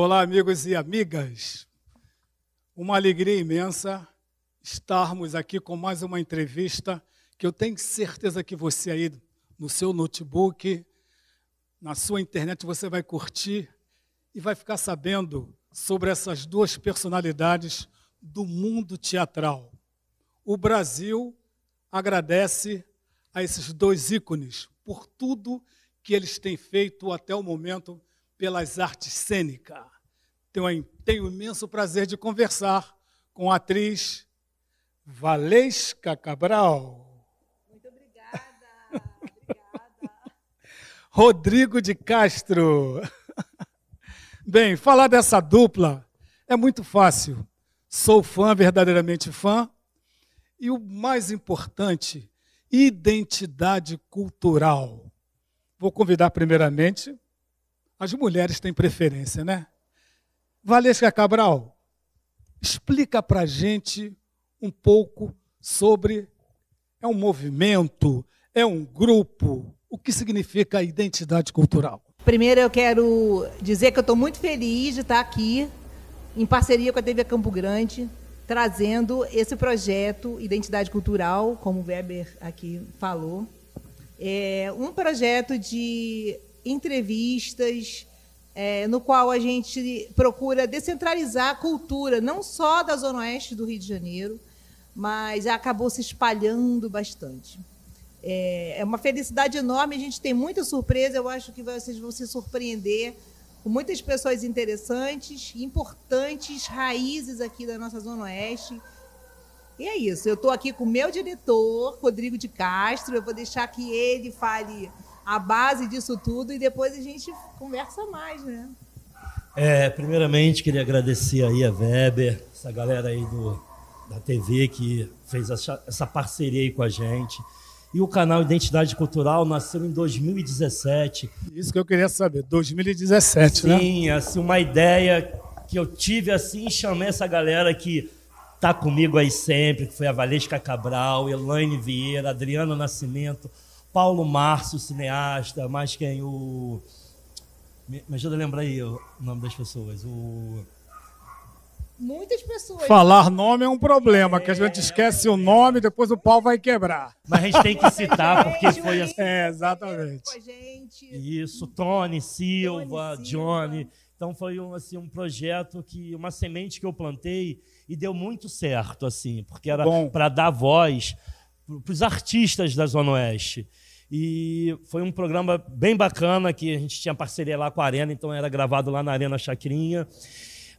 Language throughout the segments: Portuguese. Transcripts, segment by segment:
Olá, amigos e amigas. Uma alegria imensa estarmos aqui com mais uma entrevista que eu tenho certeza que você aí no seu notebook, na sua internet, você vai curtir e vai ficar sabendo sobre essas duas personalidades do mundo teatral. O Brasil agradece a esses dois ícones por tudo que eles têm feito até o momento pelas artes cênicas. Tenho, tenho imenso prazer de conversar com a atriz Valesca Cabral. Muito obrigada. obrigada. Rodrigo de Castro. Bem, falar dessa dupla é muito fácil. Sou fã, verdadeiramente fã. E o mais importante, identidade cultural. Vou convidar primeiramente as mulheres têm preferência, né? Valesca Cabral, explica para a gente um pouco sobre. É um movimento, é um grupo, o que significa identidade cultural? Primeiro, eu quero dizer que eu estou muito feliz de estar aqui, em parceria com a TV Campo Grande, trazendo esse projeto Identidade Cultural, como o Weber aqui falou. É um projeto de entrevistas, é, no qual a gente procura descentralizar a cultura, não só da Zona Oeste do Rio de Janeiro, mas acabou se espalhando bastante. É, é uma felicidade enorme, a gente tem muita surpresa, eu acho que vocês vão se surpreender com muitas pessoas interessantes, importantes, raízes aqui da nossa Zona Oeste. E é isso, eu estou aqui com o meu diretor, Rodrigo de Castro, eu vou deixar que ele fale a base disso tudo e depois a gente conversa mais, né? É, primeiramente, queria agradecer aí a Weber, essa galera aí do, da TV que fez essa, essa parceria aí com a gente. E o canal Identidade Cultural nasceu em 2017. Isso que eu queria saber, 2017, Sim, né? Sim, assim, uma ideia que eu tive assim, chamei essa galera que tá comigo aí sempre, que foi a Valesca Cabral, Elaine Vieira, Adriano Nascimento, Paulo Márcio, cineasta, mais quem? O. Me, me ajuda a lembrar aí o nome das pessoas. O. Muitas pessoas. Falar nome é um problema, é... que a gente esquece o nome, depois o pau vai quebrar. Mas a gente tem que citar, porque foi assim. É, exatamente. Isso, Tony Silva, Tony Johnny. Então foi um, assim, um projeto que, uma semente que eu plantei e deu muito certo, assim, porque era para dar voz para os artistas da Zona Oeste. E foi um programa bem bacana, que a gente tinha parceria lá com a Arena, então era gravado lá na Arena Chacrinha.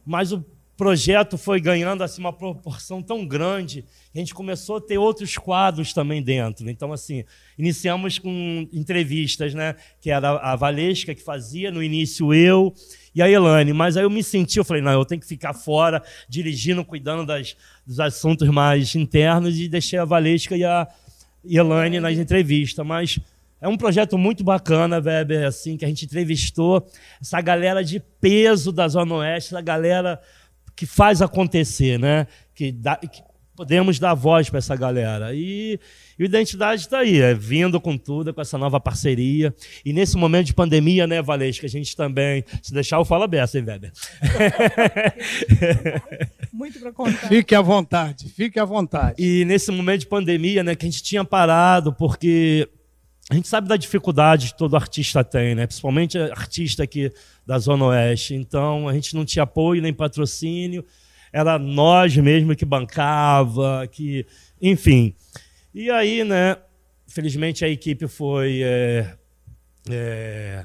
Mas o projeto foi ganhando assim, uma proporção tão grande que a gente começou a ter outros quadros também dentro. Então, assim, iniciamos com entrevistas, né? Que era a Valesca que fazia, no início eu e a Elane. Mas aí eu me senti, eu falei, não, eu tenho que ficar fora, dirigindo, cuidando das, dos assuntos mais internos, e deixei a Valesca e a Elaine nas entrevistas, mas é um projeto muito bacana, Weber, assim, que a gente entrevistou essa galera de peso da Zona Oeste, essa galera que faz acontecer, né? Que, dá, que podemos dar voz para essa galera. E, e o Identidade está aí, é, vindo com tudo, com essa nova parceria. E nesse momento de pandemia, né, Valesca, a gente também, se deixar, eu falo aberto, hein, Weber? Muito para contar. Fique à vontade, fique à vontade. E nesse momento de pandemia, né, que a gente tinha parado, porque a gente sabe da dificuldade que todo artista tem, né? Principalmente artista aqui da Zona Oeste. Então, a gente não tinha apoio nem patrocínio era nós mesmo que bancava, que, enfim. E aí, né, felizmente a equipe foi é, é,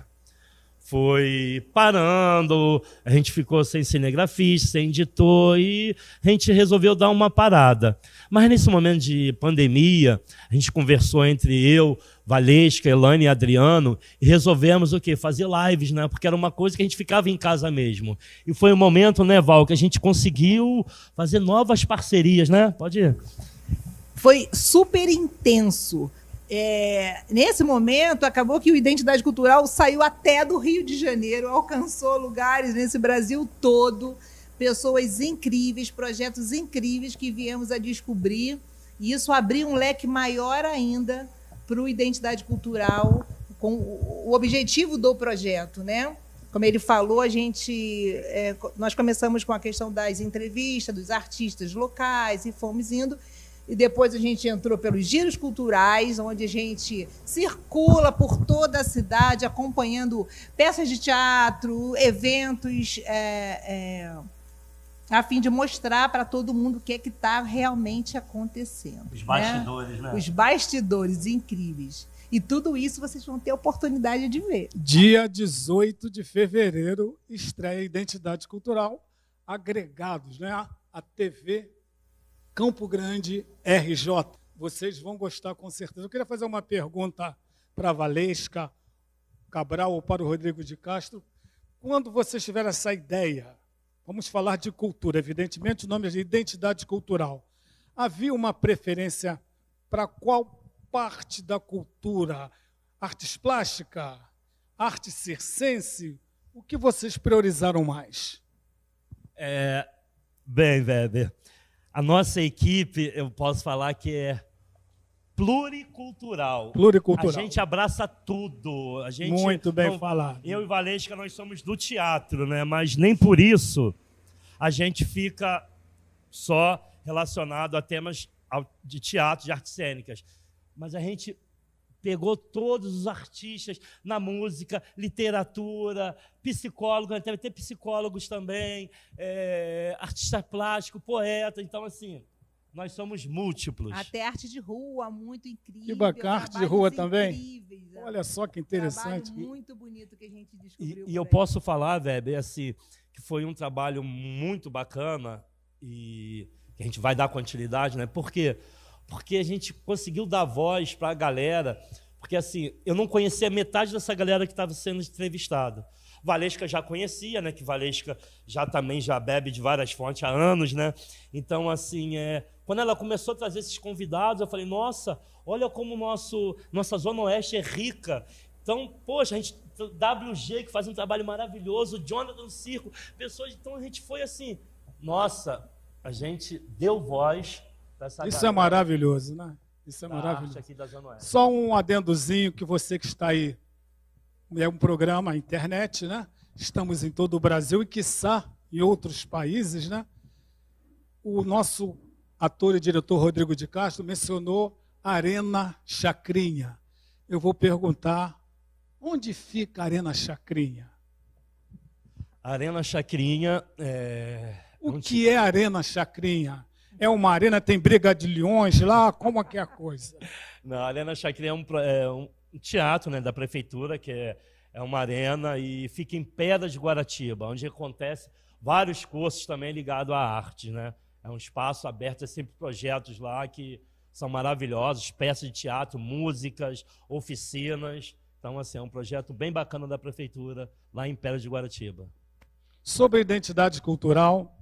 foi parando, a gente ficou sem cinegrafista, sem editor e a gente resolveu dar uma parada. Mas nesse momento de pandemia, a gente conversou entre eu, Valesca, Elane e Adriano e resolvemos o quê? Fazer lives, né? Porque era uma coisa que a gente ficava em casa mesmo. E foi um momento, né, Val, que a gente conseguiu fazer novas parcerias, né? Pode ir. Foi super intenso é, nesse momento, acabou que o Identidade Cultural saiu até do Rio de Janeiro, alcançou lugares nesse Brasil todo, pessoas incríveis, projetos incríveis que viemos a descobrir. E isso abriu um leque maior ainda para o identidade cultural, com o objetivo do projeto, né? Como ele falou, a gente, é, nós começamos com a questão das entrevistas dos artistas locais e fomos indo. E depois a gente entrou pelos giros culturais, onde a gente circula por toda a cidade, acompanhando peças de teatro, eventos, é, é, a fim de mostrar para todo mundo o que é que está realmente acontecendo. Os bastidores, né? né? Os bastidores incríveis. E tudo isso vocês vão ter a oportunidade de ver. Dia 18 de fevereiro, estreia Identidade Cultural, agregados, né? A TV Campo Grande RJ. Vocês vão gostar com certeza. Eu queria fazer uma pergunta para a Valesca Cabral ou para o Rodrigo de Castro. Quando vocês tiveram essa ideia, vamos falar de cultura, evidentemente o nome é de identidade cultural. Havia uma preferência para qual parte da cultura? Artes plásticas, arte circense? O que vocês priorizaram mais? É, bem, Weber, a nossa equipe, eu posso falar que é pluricultural. Pluricultural. A gente abraça tudo. A gente Muito bem não, falado. Eu e Valesca, nós somos do teatro, né? Mas nem por isso a gente fica só relacionado a temas de teatro, de artes cênicas. Mas a gente pegou todos os artistas na música, literatura, psicólogo, né? deve ter psicólogos também, é, artista plástico, poeta. Então, assim, nós somos múltiplos. Até arte de rua, muito incrível. Que bacana, arte de rua também. É. Olha só que interessante. Trabalho muito bonito que a gente descobriu. E, e eu posso falar, Weber, assim, que foi um trabalho muito bacana e que a gente vai dar continuidade, né? Porque porque a gente conseguiu dar voz para a galera, porque assim, eu não conhecia metade dessa galera que estava sendo entrevistada. Valesca já conhecia, né? Que Valesca já também já bebe de várias fontes há anos, né? Então, assim, é, quando ela começou a trazer esses convidados, eu falei, nossa, olha como nosso, nossa Zona Oeste é rica. Então, poxa, a gente, WG, que faz um trabalho maravilhoso, Jonathan Circo, pessoas, então a gente foi assim, nossa, a gente deu voz isso é maravilhoso, né? Isso é maravilhoso. Só um adendozinho que você que está aí. É um programa internet, né? Estamos em todo o Brasil e, quiçá, em outros países, né? O nosso ator e diretor Rodrigo de Castro mencionou Arena Chacrinha. Eu vou perguntar, onde fica a Arena Chacrinha? Arena Chacrinha é... O que é Arena Chacrinha? É uma arena, tem briga de leões lá, como é que é a coisa? Não, a Arena Chacrinha é um, é um teatro né, da prefeitura, que é, é uma arena e fica em Pedra de Guaratiba, onde acontece vários cursos também ligados à arte. Né? É um espaço aberto, é sempre projetos lá que são maravilhosos, peças de teatro, músicas, oficinas. Então, assim, é um projeto bem bacana da prefeitura lá em Pedra de Guaratiba. Sobre a identidade cultural,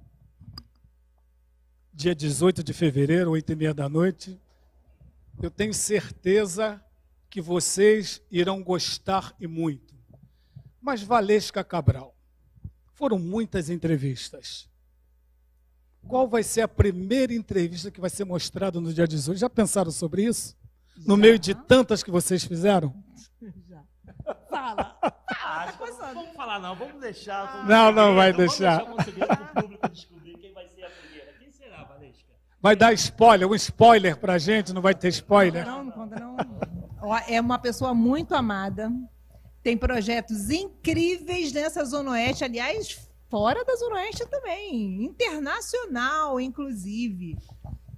dia 18 de fevereiro, 8 e meia da noite. Eu tenho certeza que vocês irão gostar e muito. Mas Valesca Cabral, foram muitas entrevistas. Qual vai ser a primeira entrevista que vai ser mostrada no dia 18? Já pensaram sobre isso? Já. No meio de tantas que vocês fizeram? Já. Fala. Ah, vamos falar não, vamos deixar. Vamos não, não vai deixar. Vamos deixar o público descobrir quem vai ser a Vai dar spoiler, um spoiler pra gente, não vai ter spoiler? Não, não conta não. É uma pessoa muito amada, tem projetos incríveis nessa Zona Oeste, aliás, fora da Zona Oeste também, internacional, inclusive.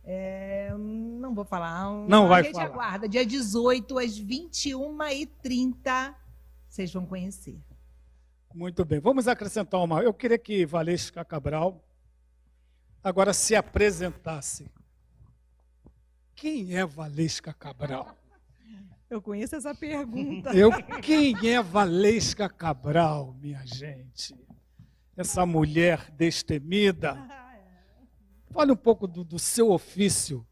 É, não vou falar. Não vai falar. A gente falar. aguarda, dia 18, às 21h30, vocês vão conhecer. Muito bem. Vamos acrescentar uma. Eu queria que Valesca Cabral agora se apresentasse. Quem é Valesca Cabral? Eu conheço essa pergunta. Eu, quem é Valesca Cabral, minha gente? Essa mulher destemida. Fale um pouco do, do seu ofício.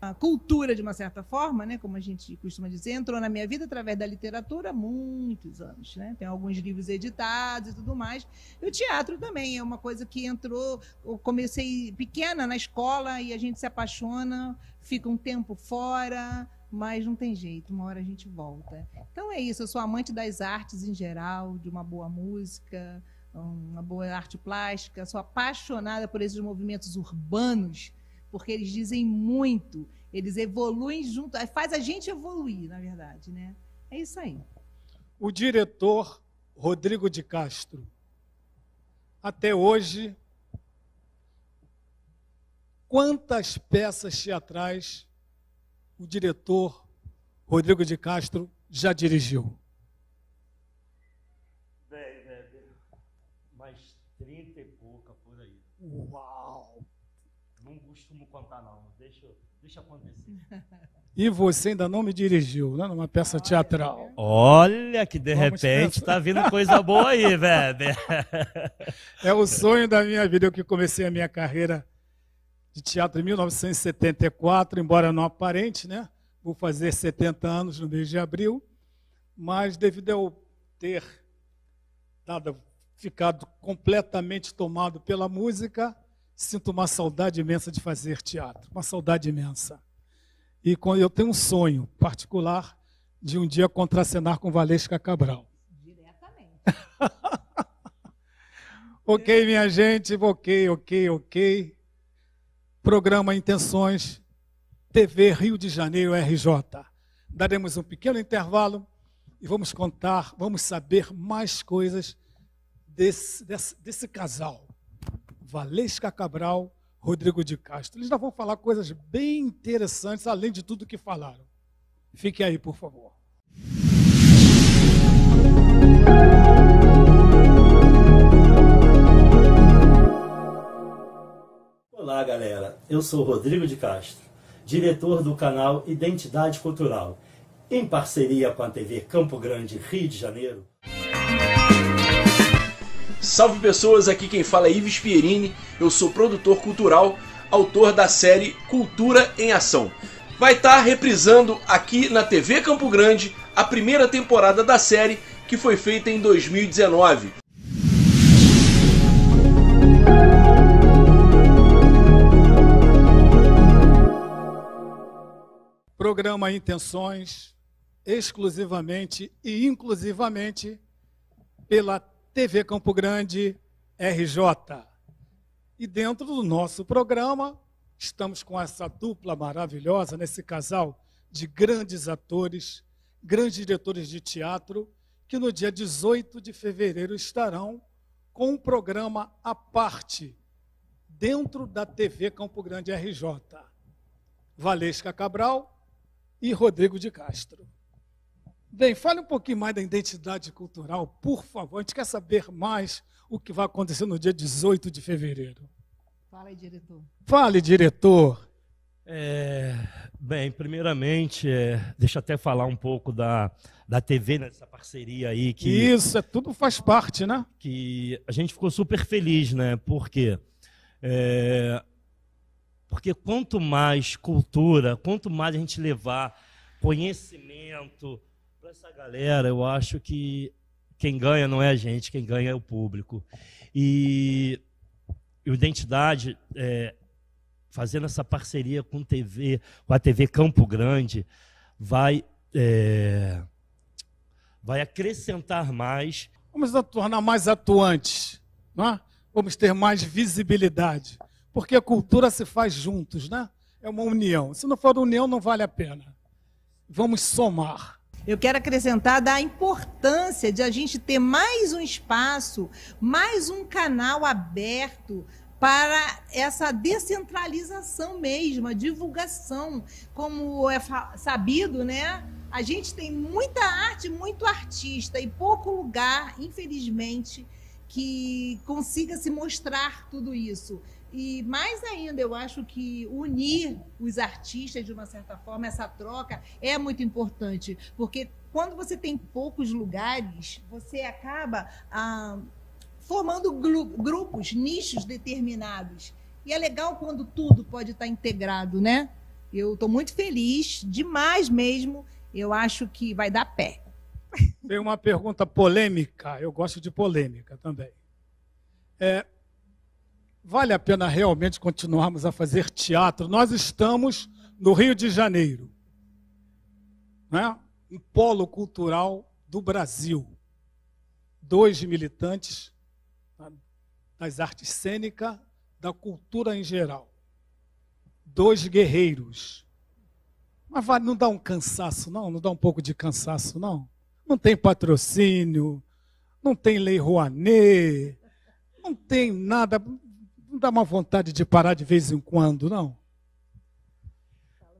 A cultura, de uma certa forma, né, como a gente costuma dizer, entrou na minha vida através da literatura há muitos anos. Né? Tem alguns livros editados e tudo mais. E o teatro também é uma coisa que entrou. Eu comecei pequena na escola e a gente se apaixona, fica um tempo fora, mas não tem jeito, uma hora a gente volta. Então é isso, eu sou amante das artes em geral, de uma boa música, uma boa arte plástica, sou apaixonada por esses movimentos urbanos porque eles dizem muito, eles evoluem junto, faz a gente evoluir, na verdade, né? É isso aí. O diretor Rodrigo de Castro, até hoje, quantas peças teatrais o diretor Rodrigo de Castro já dirigiu? Bem, mais 30 e pouca por aí. Uau! Não costumo contar, não. Deixa, deixa acontecer. E você ainda não me dirigiu, né? Numa peça teatral. Olha que de Vamos repente está vindo coisa boa aí, velho. É o sonho da minha vida. Eu que comecei a minha carreira de teatro em 1974, embora não aparente, né? Vou fazer 70 anos no mês de abril. Mas devido a eu ter dado, ficado completamente tomado pela música, sinto uma saudade imensa de fazer teatro, uma saudade imensa. E quando eu tenho um sonho particular de um dia contracenar com Valesca Cabral. Diretamente. ok, minha gente, ok, ok, ok. Programa Intenções, TV Rio de Janeiro RJ. Daremos um pequeno intervalo e vamos contar, vamos saber mais coisas desse, desse, desse casal Valesca Cabral, Rodrigo de Castro. Eles já vão falar coisas bem interessantes, além de tudo que falaram. Fique aí, por favor. Olá, galera. Eu sou Rodrigo de Castro, diretor do canal Identidade Cultural, em parceria com a TV Campo Grande, Rio de Janeiro. Salve pessoas, aqui quem fala é Ives Pierini, eu sou produtor cultural, autor da série Cultura em Ação. Vai estar tá reprisando aqui na TV Campo Grande a primeira temporada da série que foi feita em 2019. Programa Intenções, exclusivamente e inclusivamente pela TV Campo Grande RJ. E dentro do nosso programa, estamos com essa dupla maravilhosa, nesse casal de grandes atores, grandes diretores de teatro, que no dia 18 de fevereiro estarão com um programa à parte, dentro da TV Campo Grande RJ. Valesca Cabral e Rodrigo de Castro. Bem, fale um pouquinho mais da identidade cultural, por favor. A gente quer saber mais o que vai acontecer no dia 18 de fevereiro. Fala aí, diretor. Fale, diretor. É, bem, primeiramente, é, deixa eu até falar um pouco da, da TV, nessa parceria aí. Que, Isso, é, tudo faz parte, né? Que a gente ficou super feliz, né? Por quê? É, porque quanto mais cultura, quanto mais a gente levar conhecimento, para essa galera, eu acho que quem ganha não é a gente, quem ganha é o público. E o Identidade, é, fazendo essa parceria com, TV, com a TV Campo Grande, vai, é, vai acrescentar mais. Vamos tornar mais atuantes, é? vamos ter mais visibilidade, porque a cultura se faz juntos, né? é uma união. Se não for união, não vale a pena. Vamos somar. Eu quero acrescentar da importância de a gente ter mais um espaço, mais um canal aberto para essa descentralização mesmo, a divulgação. Como é sabido, né? A gente tem muita arte, muito artista e pouco lugar, infelizmente, que consiga se mostrar tudo isso. E mais ainda, eu acho que unir os artistas de uma certa forma, essa troca é muito importante, porque quando você tem poucos lugares, você acaba ah, formando grupos, nichos determinados. E é legal quando tudo pode estar integrado, né? Eu estou muito feliz, demais mesmo. Eu acho que vai dar pé. Tem uma pergunta polêmica, eu gosto de polêmica também. É, vale a pena realmente continuarmos a fazer teatro? Nós estamos no Rio de Janeiro, né? um polo cultural do Brasil. Dois militantes das artes cênicas, da cultura em geral. Dois guerreiros. Mas não dá um cansaço, não? Não dá um pouco de cansaço, não? Não tem patrocínio, não tem lei Rouanet, não tem nada. Não dá uma vontade de parar de vez em quando, não?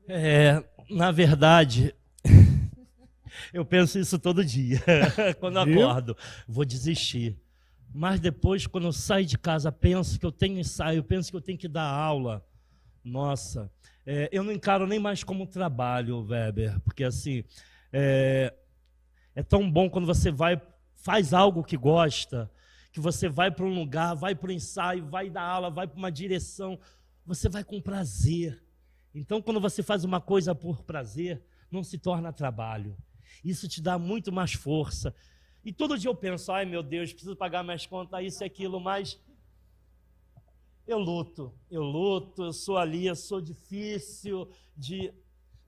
É, na verdade, eu penso isso todo dia. quando acordo, vou desistir. Mas depois, quando eu saio de casa, penso que eu tenho ensaio, penso que eu tenho que dar aula. Nossa, é, eu não encaro nem mais como trabalho, Weber, porque assim, é, é tão bom quando você vai, faz algo que gosta, que você vai para um lugar, vai para o ensaio, vai dar aula, vai para uma direção, você vai com prazer. Então, quando você faz uma coisa por prazer, não se torna trabalho. Isso te dá muito mais força. E todo dia eu penso, ai meu Deus, preciso pagar minhas contas, isso e aquilo, mas eu luto, eu luto, eu sou ali, eu sou difícil de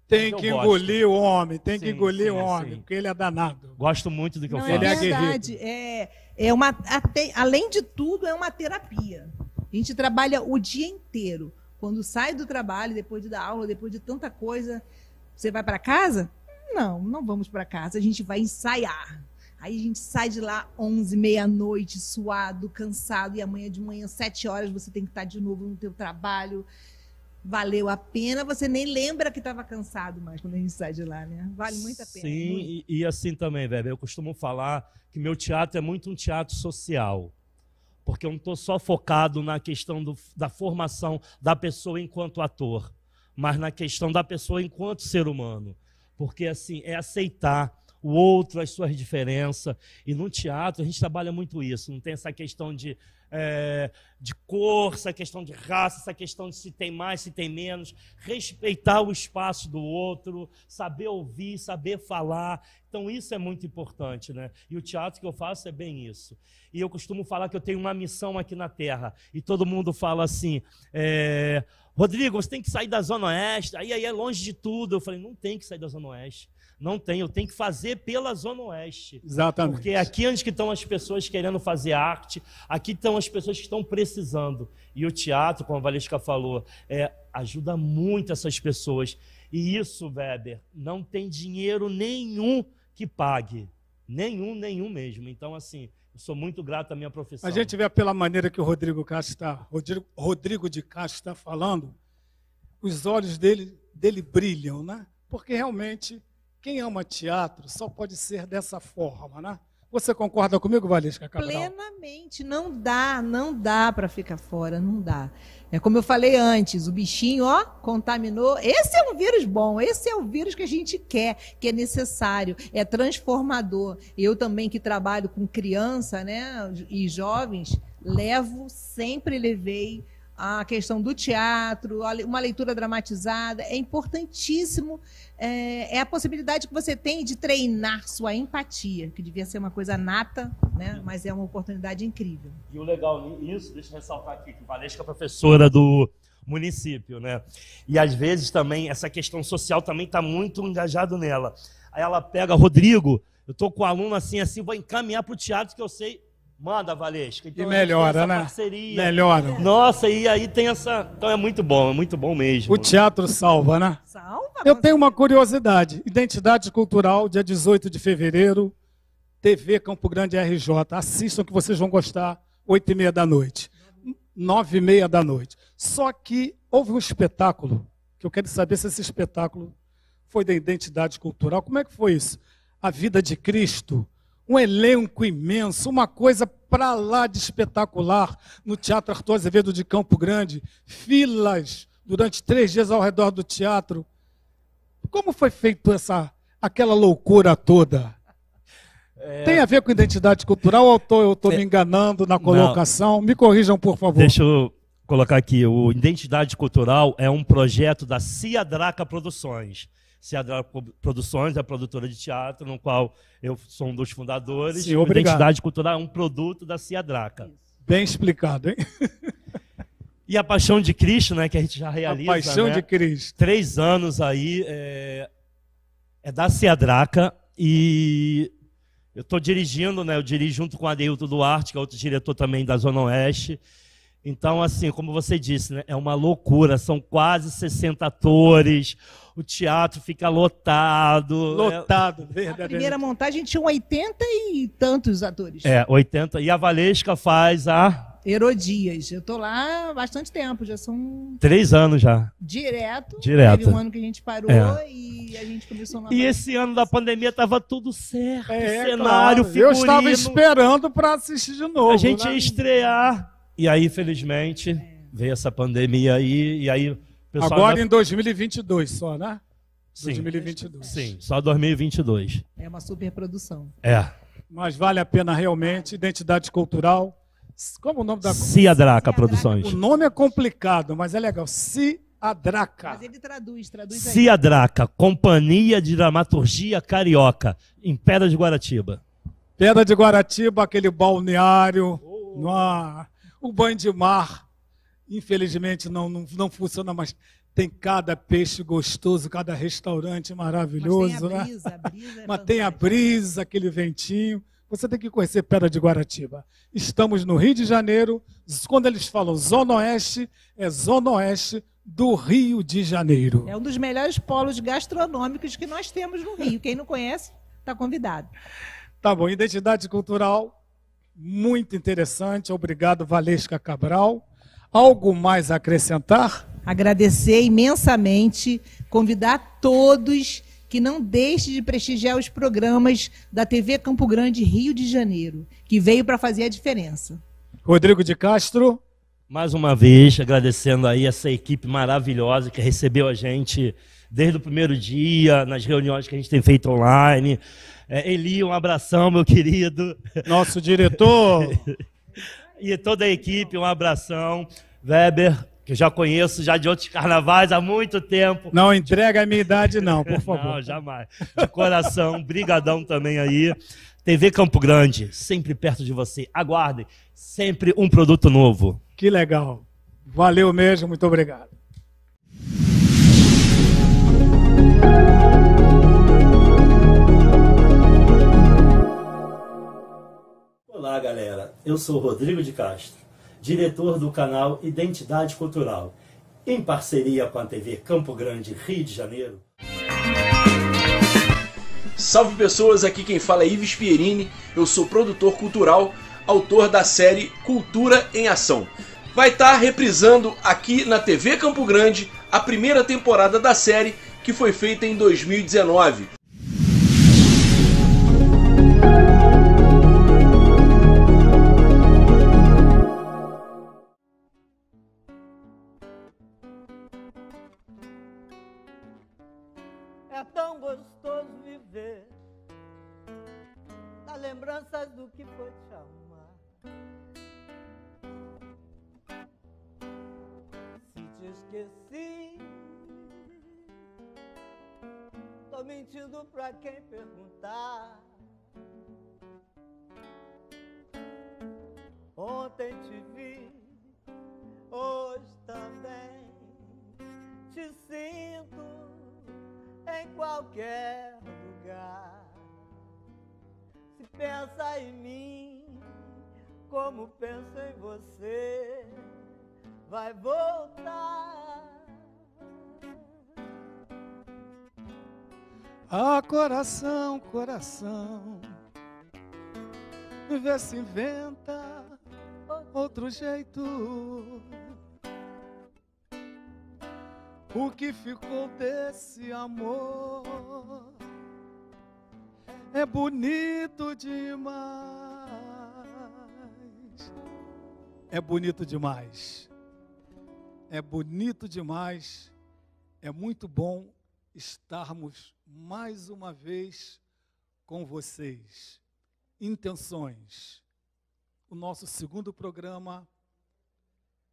tem que engolir o homem, tem sim, que engolir sim, o homem, sim. porque ele é danado. Gosto muito do que Não, eu faço. Ele é verdade. É, é uma, até, além de tudo, é uma terapia. A gente trabalha o dia inteiro. Quando sai do trabalho, depois de dar aula, depois de tanta coisa, você vai para casa? Não, não vamos para casa. A gente vai ensaiar. Aí a gente sai de lá 11, meia-noite, suado, cansado, e amanhã de manhã, sete horas, você tem que estar de novo no teu trabalho valeu a pena, você nem lembra que estava cansado mais quando a gente sai de lá, né? Vale muito a pena. Sim, e, e, assim também, velho. Eu costumo falar que meu teatro é muito um teatro social. Porque eu não estou só focado na questão do, da formação da pessoa enquanto ator, mas na questão da pessoa enquanto ser humano. Porque, assim, é aceitar o outro, as suas diferenças. E no teatro a gente trabalha muito isso. Não tem essa questão de é, de cor, essa questão de raça, essa questão de se tem mais, se tem menos, respeitar o espaço do outro, saber ouvir, saber falar. Então, isso é muito importante, né? E o teatro que eu faço é bem isso. E eu costumo falar que eu tenho uma missão aqui na Terra. E todo mundo fala assim: é, Rodrigo, você tem que sair da Zona Oeste, aí, aí é longe de tudo. Eu falei: não tem que sair da Zona Oeste. Não tem, eu tenho que fazer pela Zona Oeste. Exatamente. Porque aqui é onde que estão as pessoas querendo fazer arte, aqui estão as pessoas que estão precisando. E o teatro, como a Valesca falou, é, ajuda muito essas pessoas. E isso, Weber, não tem dinheiro nenhum que pague. Nenhum, nenhum mesmo. Então, assim, eu sou muito grato à minha profissão. A gente vê pela maneira que o Rodrigo Castro está, Rodrigo, Rodrigo de Castro está falando, os olhos dele, dele brilham, né? Porque realmente quem ama teatro só pode ser dessa forma, né? Você concorda comigo, Valesca Cabral? Plenamente. Não dá, não dá para ficar fora, não dá. É como eu falei antes, o bichinho, ó, contaminou. Esse é um vírus bom, esse é o vírus que a gente quer, que é necessário, é transformador. Eu também que trabalho com criança, né, e jovens, levo, sempre levei a questão do teatro, uma leitura dramatizada. É importantíssimo. É, é, a possibilidade que você tem de treinar sua empatia, que devia ser uma coisa nata, né? mas é uma oportunidade incrível. E o legal nisso, deixa eu ressaltar aqui, que Valesca é professora do município, né? E às vezes também essa questão social também está muito engajado nela. Aí ela pega, Rodrigo, eu estou com o aluno assim, assim, vou encaminhar para o teatro que eu sei Manda, Valesca. Então, e melhora, né? Parceria. Melhora. Nossa, e aí tem essa. Então é muito bom, é muito bom mesmo. O teatro salva, né? Salva. Eu tenho uma curiosidade. Identidade Cultural, dia 18 de fevereiro, TV Campo Grande RJ. Assistam que vocês vão gostar, 8 e meia da noite. 9 e meia da noite. Só que houve um espetáculo, que eu quero saber se esse espetáculo foi da identidade cultural. Como é que foi isso? A vida de Cristo um elenco imenso, uma coisa para lá de espetacular no Teatro Arthur Azevedo de Campo Grande, filas durante três dias ao redor do teatro. Como foi feito essa, aquela loucura toda? É... Tem a ver com identidade cultural ou eu estou me enganando na colocação? Não. Me corrijam, por favor. Deixa eu colocar aqui, o Identidade Cultural é um projeto da Cia Draca Produções. Cia Draca Produções é a produtora de teatro, no qual eu sou um dos fundadores. Sim, obrigado. Identidade Cultural é um produto da Cia Draca. Bem explicado, hein? E a Paixão de Cristo, né, que a gente já realiza. A Paixão né? de Cristo. Três anos aí, é, é da Cia Draca e eu estou dirigindo, né? Eu dirijo junto com a Adeilton Duarte, que é outro diretor também da Zona Oeste. Então, assim, como você disse, né, é uma loucura. São quase 60 atores. O teatro fica lotado. Lotado, é... verdade. A primeira montagem tinha 80 e tantos atores. É, 80. E a Valesca faz a. Herodias. Eu tô lá há bastante tempo, já são. Três anos já. Direto. Direto. Teve um ano que a gente parou é. e a gente começou E esse ano da pandemia tava tudo certo. É, cenário, claro. Eu estava esperando para assistir de novo. A gente né? ia estrear. E aí, felizmente, veio essa pandemia aí, e aí... Agora em 2022 só, né? Sim. 2022. Sim, só 2022. É uma superprodução. É. Mas vale a pena realmente, identidade cultural. Como o nome da... Ciadraca Produções. O nome é complicado, mas é legal. Ciadraca. Mas ele traduz, traduz aí. Ciadraca, Companhia de Dramaturgia Carioca, em Pedra de Guaratiba. Pedra de Guaratiba, aquele balneário. Oh. No, o banho de mar, infelizmente, não, não, não funciona mais. Tem cada peixe gostoso, cada restaurante maravilhoso, Mas tem a né? brisa, a brisa é Mas tem a brisa, aquele ventinho. Você tem que conhecer Pedra de Guaratiba. Estamos no Rio de Janeiro. Quando eles falam Zona Oeste, é Zona Oeste do Rio de Janeiro. É um dos melhores polos gastronômicos que nós temos no Rio. Quem não conhece, está convidado. Tá bom, identidade cultural muito interessante. Obrigado, Valesca Cabral. Algo mais a acrescentar? Agradecer imensamente, convidar todos que não deixem de prestigiar os programas da TV Campo Grande Rio de Janeiro, que veio para fazer a diferença. Rodrigo de Castro. Mais uma vez, agradecendo aí essa equipe maravilhosa que recebeu a gente desde o primeiro dia, nas reuniões que a gente tem feito online. É, Eli, um abração, meu querido. Nosso diretor. e toda a equipe, um abração. Weber, que eu já conheço já de outros carnavais há muito tempo. Não entrega a minha idade, não, por favor. Não, jamais. De coração, brigadão também aí. TV Campo Grande, sempre perto de você. Aguardem, sempre um produto novo. Que legal. Valeu mesmo, muito obrigado. Olá, galera. Eu sou Rodrigo de Castro, diretor do canal Identidade Cultural, em parceria com a TV Campo Grande, Rio de Janeiro. Salve pessoas, aqui quem fala é Ives Pierini, eu sou produtor cultural, autor da série Cultura em Ação. Vai estar tá reprisando aqui na TV Campo Grande a primeira temporada da série que foi feita em 2019. Quem perguntar. Ontem te vi, hoje também te sinto em qualquer lugar pensa em mim, como penso em você, vai voltar. Ah, coração, coração, vê se inventa outro jeito. O que ficou desse amor? é bonito demais. É bonito demais. É bonito demais. É muito bom estarmos mais uma vez com vocês. Intenções. O nosso segundo programa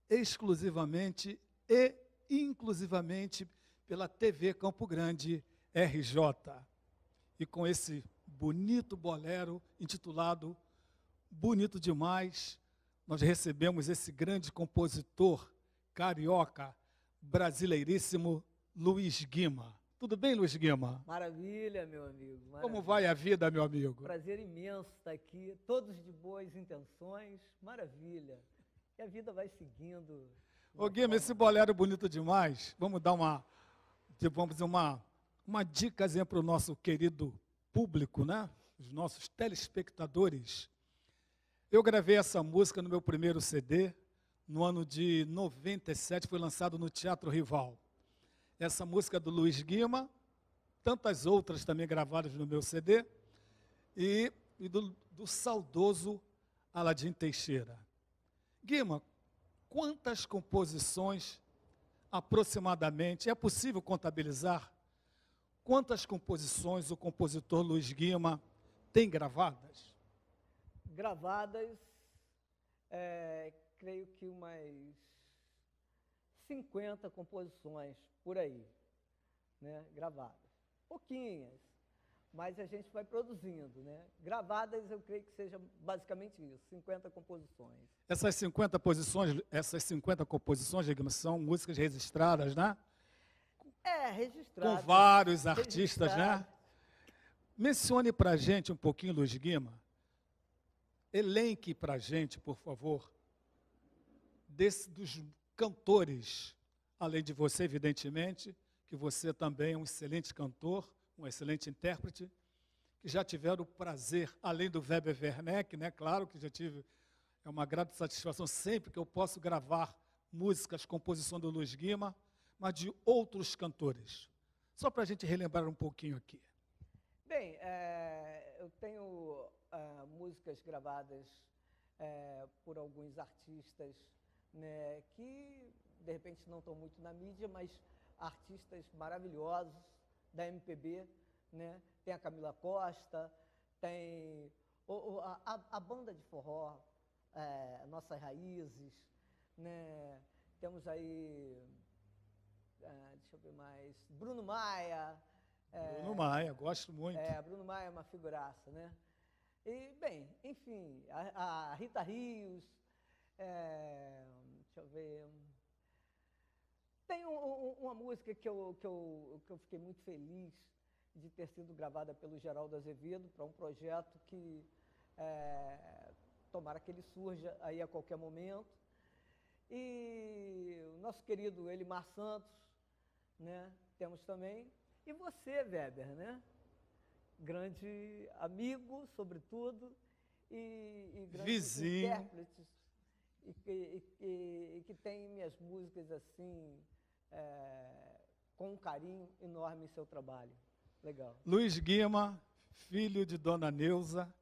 exclusivamente e inclusivamente pela TV Campo Grande RJ. E com esse bonito bolero intitulado Bonito Demais, nós recebemos esse grande compositor carioca, brasileiríssimo, Luiz Guima. Tudo bem, Luiz Guima? Maravilha, meu amigo. Maravilha. Como vai a vida, meu amigo? Prazer imenso estar aqui, todos de boas intenções, maravilha. E a vida vai seguindo. Ô Guima, esse bolero bonito demais, vamos dar uma, tipo, vamos dizer, uma, uma dicasinha para o nosso querido público, né? Os nossos telespectadores. Eu gravei essa música no meu primeiro CD, no ano de 97, foi lançado no Teatro Rival. Essa música do Luiz Guima, tantas outras também gravadas no meu CD, e, e do, do saudoso Aladim Teixeira. Guima, quantas composições aproximadamente, é possível contabilizar quantas composições o compositor Luiz Guima tem gravadas? Gravadas, é, creio que umas 50 composições por aí, né, gravadas. Pouquinhas, mas a gente vai produzindo, né? Gravadas, eu creio que seja basicamente isso, 50 composições. Essas 50 posições, essas 50 composições, digamos, são músicas registradas, né? É, registradas. Com vários artistas, né? Mencione para a gente um pouquinho, Luiz Guima, elenque para a gente, por favor, desse, dos cantores, além de você, evidentemente, que você também é um excelente cantor, um excelente intérprete, que já tiveram o prazer, além do Weber Werneck, né? Claro que já tive, é uma grande satisfação sempre que eu posso gravar músicas, composição do Luiz Guima, mas de outros cantores. Só para a gente relembrar um pouquinho aqui. Bem, é, eu tenho é, músicas gravadas é, por alguns artistas né, que de repente não estão muito na mídia, mas artistas maravilhosos da MPB, né? Tem a Camila Costa, tem o, a, a, banda de forró, é, Nossas Raízes, né? Temos aí, é, deixa eu ver mais, Bruno Maia. É, Bruno Maia, gosto muito. É, Bruno Maia é uma figuraça, né? E, bem, enfim, a, a Rita Rios, é, deixa eu ver, tem um, um, uma música que eu, que, eu, que eu fiquei muito feliz de ter sido gravada pelo Geraldo Azevedo para um projeto que é, tomara que ele surja aí a qualquer momento. E o nosso querido Elimar Santos, né, temos também. E você, Weber, né? Grande amigo, sobretudo, e, e grande Vizinho. intérprete. E, e, e, e que tem minhas músicas assim é, com um carinho enorme em seu trabalho. Legal. Luiz Guima, filho de Dona Neuza,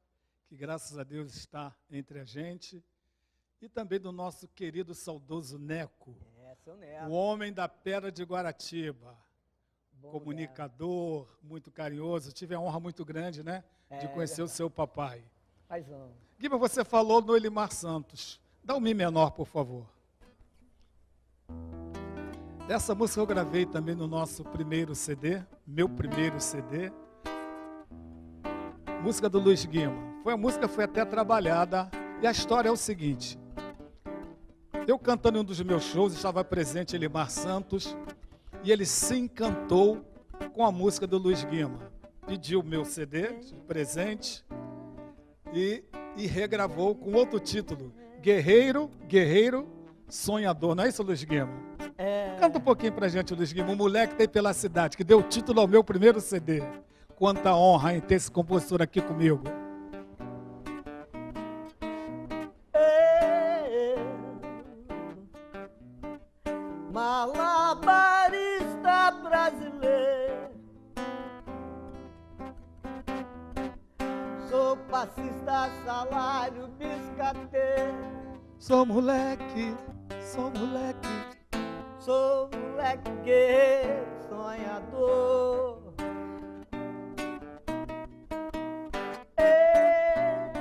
que graças a Deus está entre a gente, e também do nosso querido saudoso Neco. É, seu Neco. O homem da Pedra de Guaratiba. Bom comunicador, muito carinhoso. Tive a honra muito grande, né, é, de conhecer é o seu papai. Paizão. Guima, você falou no Elimar Santos. Dá um mi menor, por favor. Essa música eu gravei também no nosso primeiro CD, meu primeiro CD. Música do Luiz Guima. Foi a música foi até trabalhada e a história é o seguinte. Eu cantando em um dos meus shows, estava presente Elimar Santos e ele se encantou com a música do Luiz Guima. Pediu o meu CD presente e, e regravou com outro título, Guerreiro, Guerreiro, Sonhador. Não é isso, Luiz Guima? É... Canta um pouquinho pra gente, Luiz Guima. Um moleque tem pela cidade, que deu o título ao meu primeiro CD. Quanta honra em ter esse compositor aqui comigo. Malabarista brasileiro Passista, salário, biscateiro Sou moleque, sou moleque Sou moleque sonhador. Eu,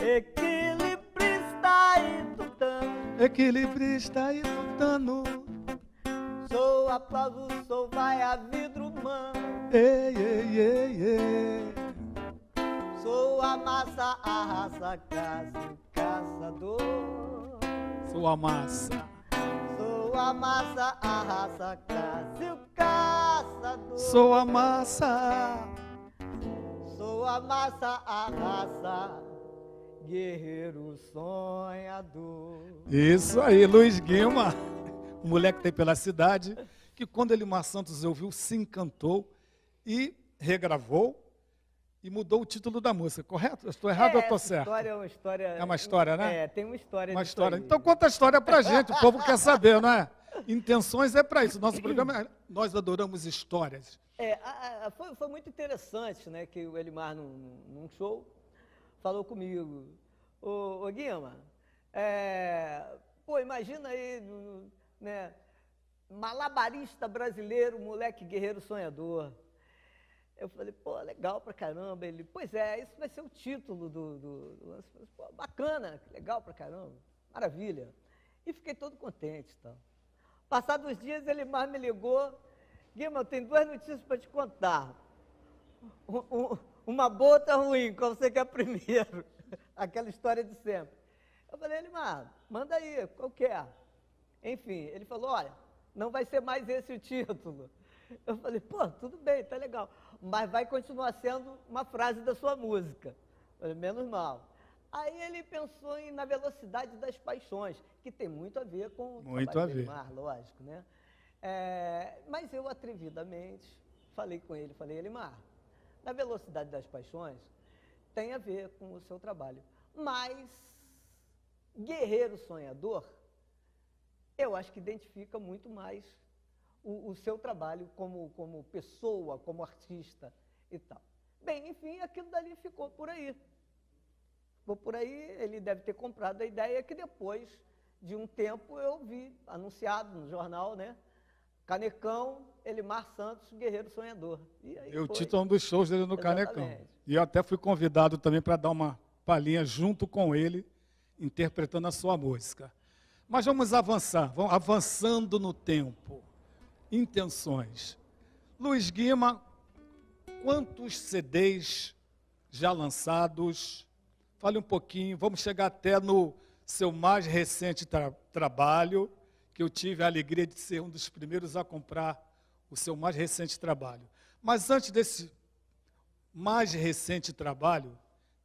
equilibrista e tutano. equilibrista e tutano. Sou aplauso, sou vai a vidro man. Ei, ei, ei, ei. Sou a massa, a raça, caça, caçador. Sou a massa. Sou a massa, a raça, caça, o caçador. Sou a massa. Sou a massa, a raça guerreiro sonhador. Isso aí, Luiz Guima, o moleque que tem pela cidade, que quando Elimar Santos ouviu, se encantou e regravou e mudou o título da música, correto? estou errado é, ou estou certo? História é uma história. É uma história, né? É, tem uma história. Uma história. Então conta a história pra gente, o povo quer saber, não é? Intenções é para isso. Nosso programa, é, nós adoramos histórias. É, a, a, foi, foi, muito interessante, né, que o Elimar num, num show falou comigo, ô, ô Guima, é, pô, imagina aí, né, malabarista brasileiro, moleque guerreiro sonhador. Eu falei, pô, legal pra caramba. Ele, pois é, isso vai ser o título do, do, do lance. Pô, bacana, legal pra caramba, maravilha. E fiquei todo contente. Então. Passados uns dias, ele mais me ligou. Guima, eu tenho duas notícias para te contar. Um, um, uma boa outra ruim, qual você quer primeiro? Aquela história de sempre. Eu falei, Elimar, manda aí, qual que é? Enfim, ele falou, olha, não vai ser mais esse o título. Eu falei, pô, tudo bem, tá legal. Mas vai continuar sendo uma frase da sua música. Menos mal. Aí ele pensou em Na Velocidade das Paixões, que tem muito a ver com o muito a ver. Lógico, né? É, mas eu, atrevidamente, falei com ele, falei, Elimar, na velocidade das paixões tem a ver com o seu trabalho. Mas guerreiro sonhador, eu acho que identifica muito mais o, o, seu trabalho como, como pessoa, como artista e tal. Bem, enfim, aquilo dali ficou por aí. Ficou por aí, ele deve ter comprado a ideia que depois de um tempo eu vi anunciado no jornal, né? Canecão, Elimar Santos, Guerreiro Sonhador. E eu título um dos shows dele no Exatamente. Canecão. E eu até fui convidado também para dar uma palhinha junto com ele, interpretando a sua música. Mas vamos avançar, vamos avançando no tempo. Intenções. Luiz Guima, quantos CDs já lançados? Fale um pouquinho, vamos chegar até no seu mais recente tra trabalho, que eu tive a alegria de ser um dos primeiros a comprar o seu mais recente trabalho. Mas antes desse mais recente trabalho,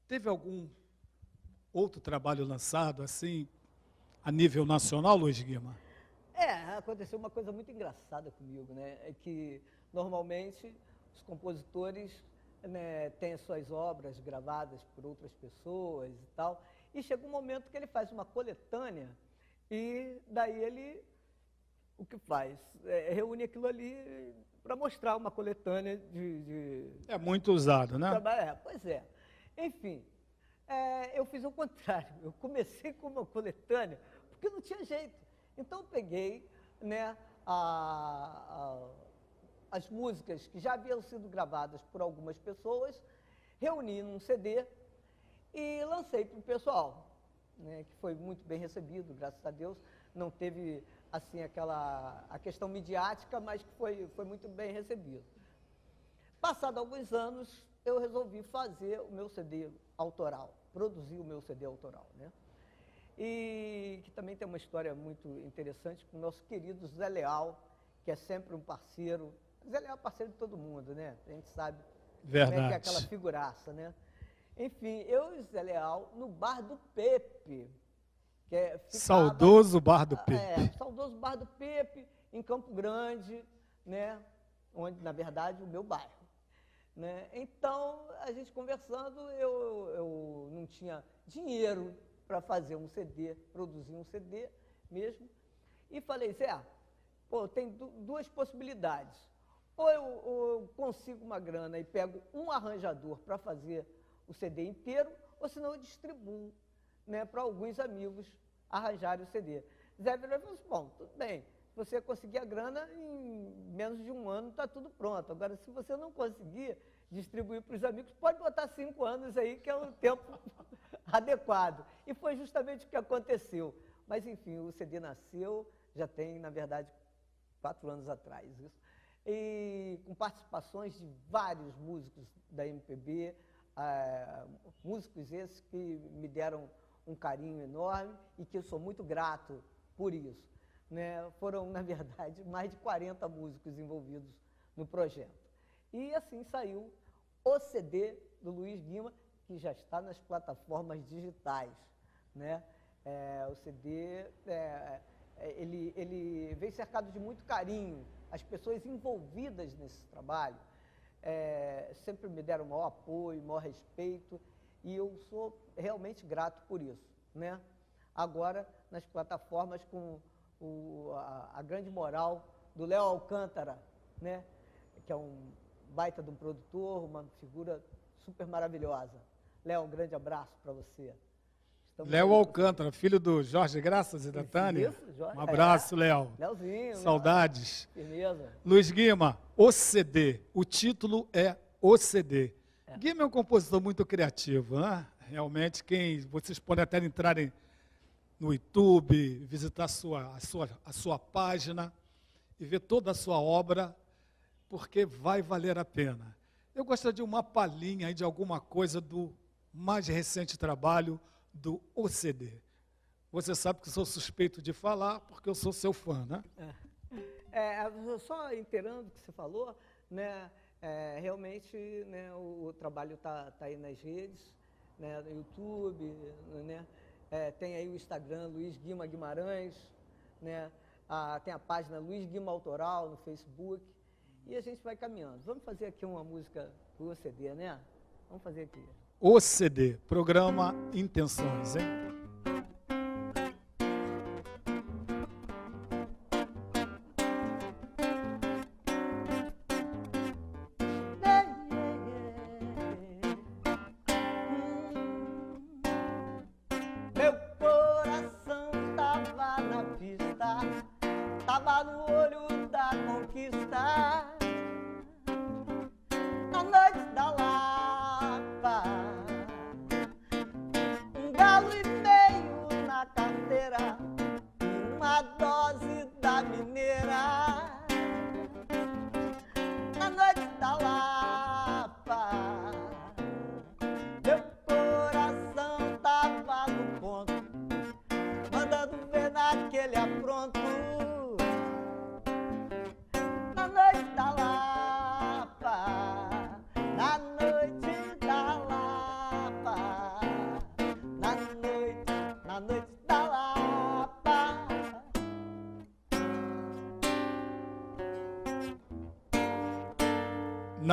teve algum outro trabalho lançado assim a nível nacional, Luiz Guima? É, aconteceu uma coisa muito engraçada comigo, né? É que normalmente os compositores né, têm suas obras gravadas por outras pessoas e tal, e chega um momento que ele faz uma coletânea e daí ele, o que faz? É, reúne aquilo ali para mostrar uma coletânea de, de, É muito usado, né? É, pois é. Enfim, é, eu fiz o contrário. Eu comecei com uma coletânea porque não tinha jeito. Então peguei né, a, a, as músicas que já haviam sido gravadas por algumas pessoas, reuni num CD e lancei para o pessoal né, que foi muito bem recebido, graças a Deus. Não teve assim aquela a questão midiática, mas que foi, foi muito bem recebido. Passado alguns anos, eu resolvi fazer o meu CD autoral, produzir o meu CD autoral, né? E que também tem uma história muito interessante com o nosso querido Zé Leal, que é sempre um parceiro. Zé Leal é parceiro de todo mundo, né? A gente sabe Verdade. como é que é aquela figuraça, né? Enfim, eu e Zé Leal no bar do Pepe. Que é, ficava, saudoso bar do Pepe. É, saudoso bar do Pepe, em Campo Grande, né? Onde, na verdade, o meu bairro. Né? Então, a gente conversando, eu, eu não tinha dinheiro para fazer um CD, produzir um CD mesmo. E falei, Zé, pô, tem duas possibilidades. Ou eu, ou eu consigo uma grana e pego um arranjador para fazer o CD inteiro, ou senão eu distribuo né, para alguns amigos arranjarem o CD. Zé virou e falou assim, bom, tudo bem, se você conseguir a grana, em menos de um ano está tudo pronto. Agora, se você não conseguir distribuir para os amigos, pode botar cinco anos aí, que é o tempo adequado. E foi justamente o que aconteceu. Mas, enfim, o CD nasceu, já tem, na verdade, quatro anos atrás. Isso. E com participações de vários músicos da MPB, ah, músicos esses que me deram um carinho enorme e que eu sou muito grato por isso. Né? Foram, na verdade, mais de 40 músicos envolvidos no projeto. E assim saiu o CD do Luiz Guima, que já está nas plataformas digitais. Né? É, o CD é, é, ele, ele vem cercado de muito carinho. As pessoas envolvidas nesse trabalho é, sempre me deram maior apoio, maior respeito, e eu sou realmente grato por isso. Né? Agora, nas plataformas com o, a, a, grande moral do Léo Alcântara, né? que é um baita de um produtor, uma figura super maravilhosa. Léo, um grande abraço para você. Léo Alcântara, filho do Jorge Graças e da Tânia. Um abraço, é. Léo. Léozinho. Saudades. Firmeza. Luiz Guima, O CD. O título é O CD. É. Guima é um compositor muito criativo, né? Realmente, quem vocês podem até entrarem no YouTube, visitar a sua, a sua, a sua página e ver toda a sua obra, porque vai valer a pena. Eu gostaria de uma palhinha de alguma coisa do mais recente trabalho do OCD. Você sabe que sou suspeito de falar, porque eu sou seu fã, né? É, é só inteirando o que você falou, né, é, realmente né, o, o trabalho está tá aí nas redes, né, no YouTube, né, é, tem aí o Instagram Luiz Guima Guimarães, né, a, tem a página Luiz Guima Autoral no Facebook, e a gente vai caminhando. Vamos fazer aqui uma música do OCD, né? Vamos fazer aqui. OCD, Programa Intenções, hein?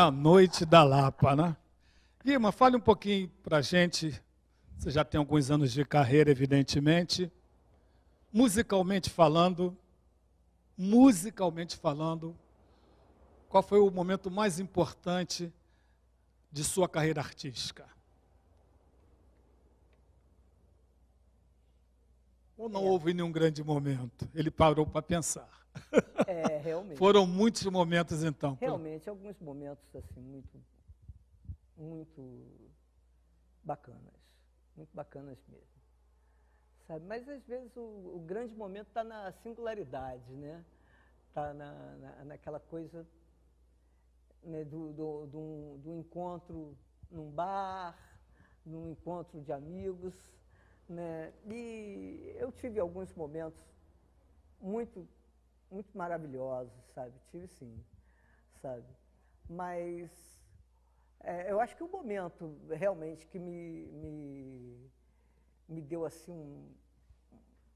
Na noite da Lapa, né? Guima, fale um pouquinho para a gente. Você já tem alguns anos de carreira, evidentemente. Musicalmente falando, musicalmente falando, qual foi o momento mais importante de sua carreira artística? Ou não houve nenhum grande momento? Ele parou para pensar. É, realmente. Foram muitos momentos, então. Realmente, alguns momentos, assim, muito, muito bacanas. Muito bacanas mesmo. Sabe? Mas, às vezes, o, o grande momento está na singularidade, né? Está na, na, naquela coisa né, do, do, do, do encontro num bar, num encontro de amigos, né? E eu tive alguns momentos muito muito maravilhosos, sabe? Tive sim, sabe? Mas é, eu acho que o momento realmente que me, me, me deu assim um,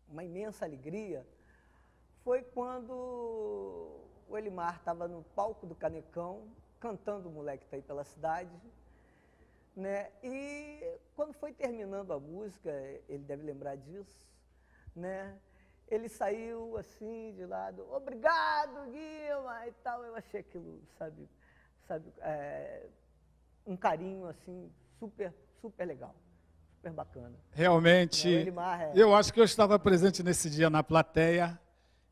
uma imensa alegria foi quando o Elimar estava no palco do Canecão, cantando o moleque tá aí pela cidade, né? E quando foi terminando a música, ele deve lembrar disso, né? Ele saiu assim de lado, obrigado, Guima, e tal. Eu achei aquilo, sabe, sabe, é, um carinho assim, super, super legal, super bacana. Realmente, é. eu acho que eu estava presente nesse dia na plateia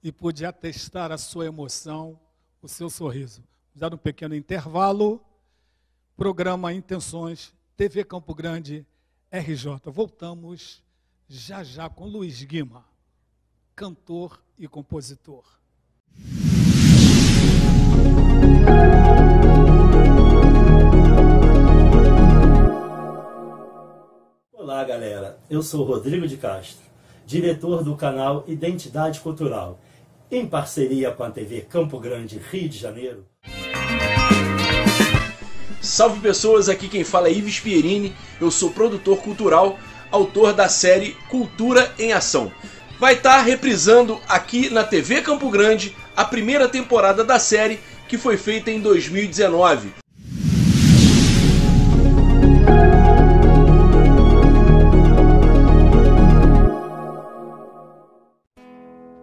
e pude atestar a sua emoção, o seu sorriso. Vamos dar um pequeno intervalo. Programa Intenções, TV Campo Grande, RJ. Voltamos já já com Luiz Guima. Cantor e compositor. Olá, galera. Eu sou Rodrigo de Castro, diretor do canal Identidade Cultural, em parceria com a TV Campo Grande, Rio de Janeiro. Salve pessoas, aqui quem fala é Ives Pierini, eu sou produtor cultural, autor da série Cultura em Ação. Vai estar tá reprisando aqui na TV Campo Grande a primeira temporada da série que foi feita em 2019.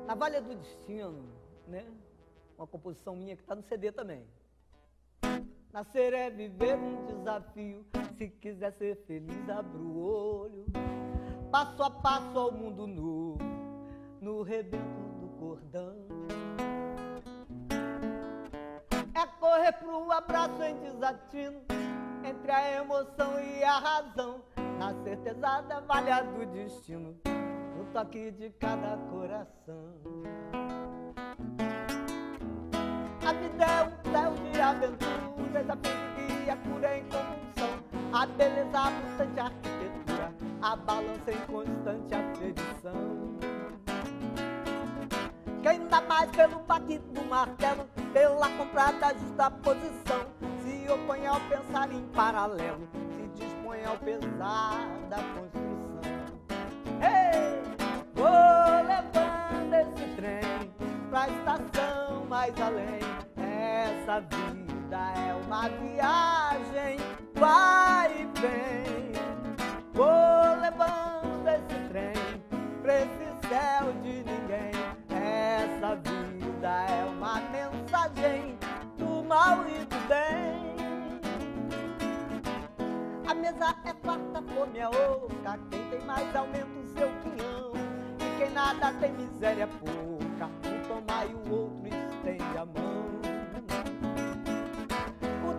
A Valha do Destino, né? Uma composição minha que está no CD também. Nascer é viver um desafio. Se quiser ser feliz, abra o olho. Passo a passo ao mundo novo, no rebento do cordão. É correr pro abraço em desatino, entre a emoção e a razão. Na certeza da valha do destino, no toque de cada coração. A vida é um céu de aventura desafio de guia, cura em convulsão. A beleza, a pulsante arquitetura, a balança em constante aferição. Quem dá mais pelo baque do martelo, pela comprada justa posição, se opõe ao pensar em paralelo, se dispõe ao pesar da construção. Ei, vou levando esse trem pra estação mais além, essa vida é uma viagem, vai e vem. Vou levando esse trem pra esse céu de ninguém. Essa vida é uma mensagem do mal e do bem. A mesa é farta, fome é oca. Quem tem mais aumenta o seu quinhão. E quem nada tem miséria pouca. Um toma e o outro estende a mão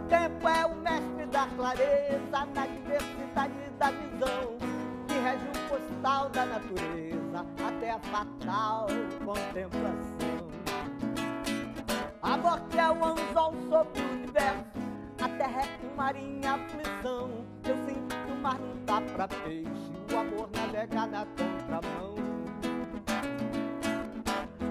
tempo é o mestre da clareza, da diversidade da visão, que rege o postal da natureza até a fatal contemplação. A morte é o anzol sobre o universo, a terra é um mar em aflição. Eu sinto que o mar não dá pra peixe, o amor navega na contramão.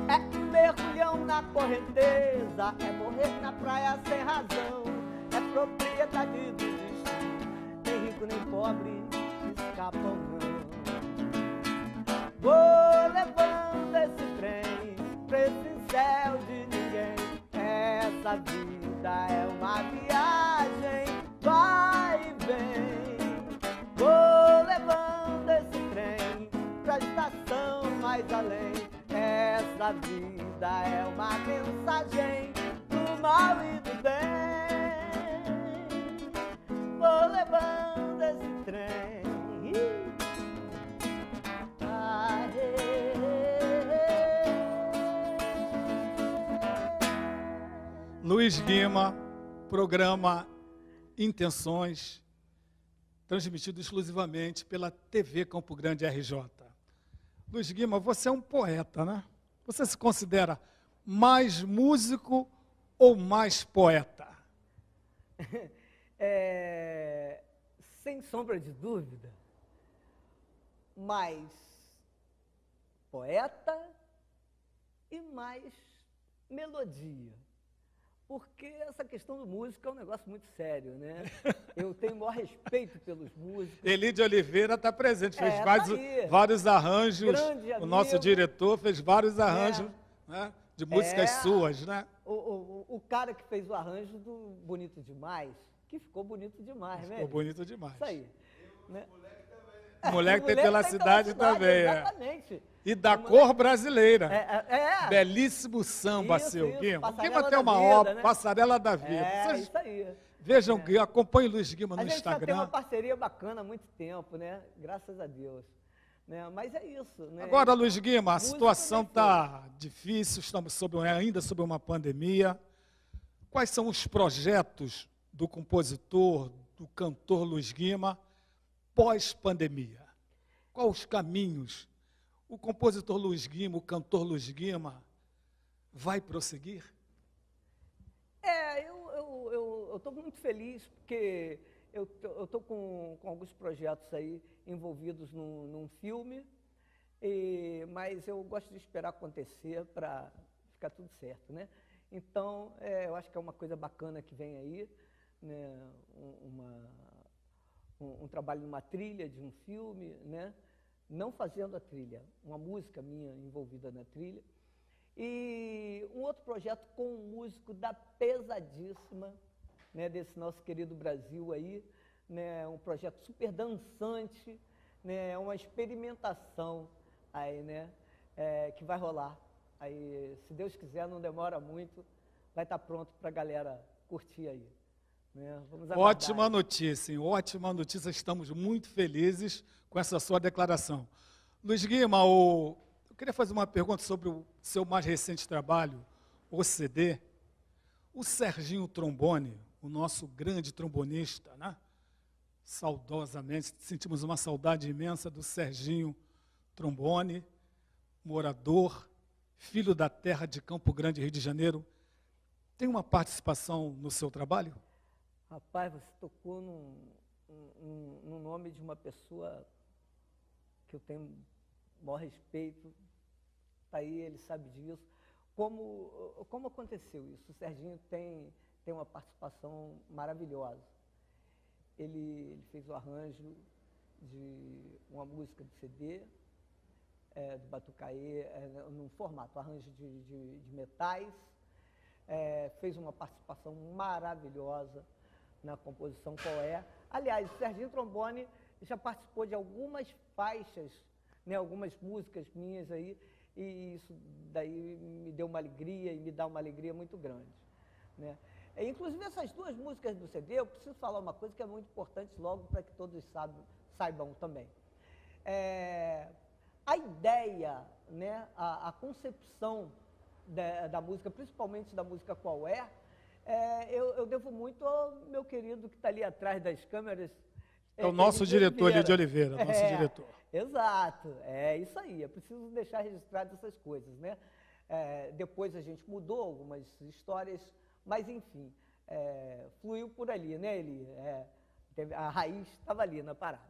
É um mergulhão na correnteza, é morrer na praia sem razão é propriedade do destino. Nem rico nem pobre escapam Vou levando esse trem pra esse céu de ninguém. Essa vida é uma viagem, vai e vem. Vou levando esse trem pra estação mais além. Essa vida é uma mensagem do mal e do bem vou levando esse trem. Luiz Guima, programa Intenções, transmitido exclusivamente pela TV Campo Grande RJ. Luiz Guima, você é um poeta, né? Você se considera mais músico ou mais poeta? é, sem sombra de dúvida, mais poeta e mais melodia. Porque essa questão do músico é um negócio muito sério, né? Eu tenho o maior respeito pelos músicos. Eli de Oliveira está presente, fez é, vários, tá vários arranjos. o nosso diretor fez vários arranjos é. né, de músicas é. suas, né? O, o, o cara que fez o arranjo do Bonito Demais, que ficou bonito demais, né? Ficou bonito demais. Isso aí. Né? O moleque tem pela cidade, também. É. Exatamente. É. E da cor brasileira. É, é, é. Belíssimo samba, isso, seu Guima. O Guima tem uma vida, obra, né? Passarela da Vida. É, Vocês isso aí. Vejam, é. acompanhe o Luiz Guima no a gente Instagram. Tem uma parceria bacana há muito tempo, né? Graças a Deus. Né? Mas é isso. Né? Agora, Luiz Guima, a situação está difícil, estamos sob, ainda sob uma pandemia. Quais são os projetos do compositor, do cantor Luiz Guima, pós-pandemia? Quais os caminhos? o compositor Luiz Guima, o cantor Luiz Guima, vai prosseguir? É, eu estou muito feliz porque eu estou com, com alguns projetos aí envolvidos num, num filme, e, mas eu gosto de esperar acontecer para ficar tudo certo, né? Então, é, eu acho que é uma coisa bacana que vem aí, né? uma, um, um trabalho numa trilha de um filme, né? não fazendo a trilha, uma música minha envolvida na trilha. E um outro projeto com um músico da pesadíssima, né, desse nosso querido Brasil aí, né, um projeto super dançante, né, uma experimentação aí, né, é, que vai rolar. Aí, se Deus quiser, não demora muito, vai estar pronto para a galera curtir aí. Né? ótima notícia, hein? ótima notícia. Estamos muito felizes com essa sua declaração. Luiz Guima, o... eu queria fazer uma pergunta sobre o seu mais recente trabalho, o CD. O Serginho Trombone, o nosso grande trombonista, né? saudosamente, sentimos uma saudade imensa do Serginho Trombone, morador, filho da terra de Campo Grande, Rio de Janeiro. Tem uma participação no seu trabalho? Rapaz, você tocou num nome de uma pessoa que eu tenho maior respeito. Está aí, ele sabe disso. Como, como aconteceu isso? O Serginho tem, tem uma participação maravilhosa. Ele, ele fez o arranjo de uma música de CD, é, do Batucaê, é, num formato, arranjo de, de, de metais, é, fez uma participação maravilhosa na composição qual é. Aliás, Serginho Trombone já participou de algumas faixas, né, algumas músicas minhas aí, e isso daí me deu uma alegria e me dá uma alegria muito grande. Né? E, inclusive, essas duas músicas do CD, eu preciso falar uma coisa que é muito importante logo para que todos saibam, saibam também. É, a ideia, né, a, a concepção da, da, música, principalmente da música Qual é, é, eu, eu, devo muito ao meu querido que está ali atrás das câmeras. É o nosso diretor ali de Oliveira, nosso é, diretor. Exato, é isso aí. É preciso deixar registrado essas coisas, né? É, depois a gente mudou algumas histórias, mas enfim, é, fluiu por ali, né, Eli? É, a raiz estava ali na parada.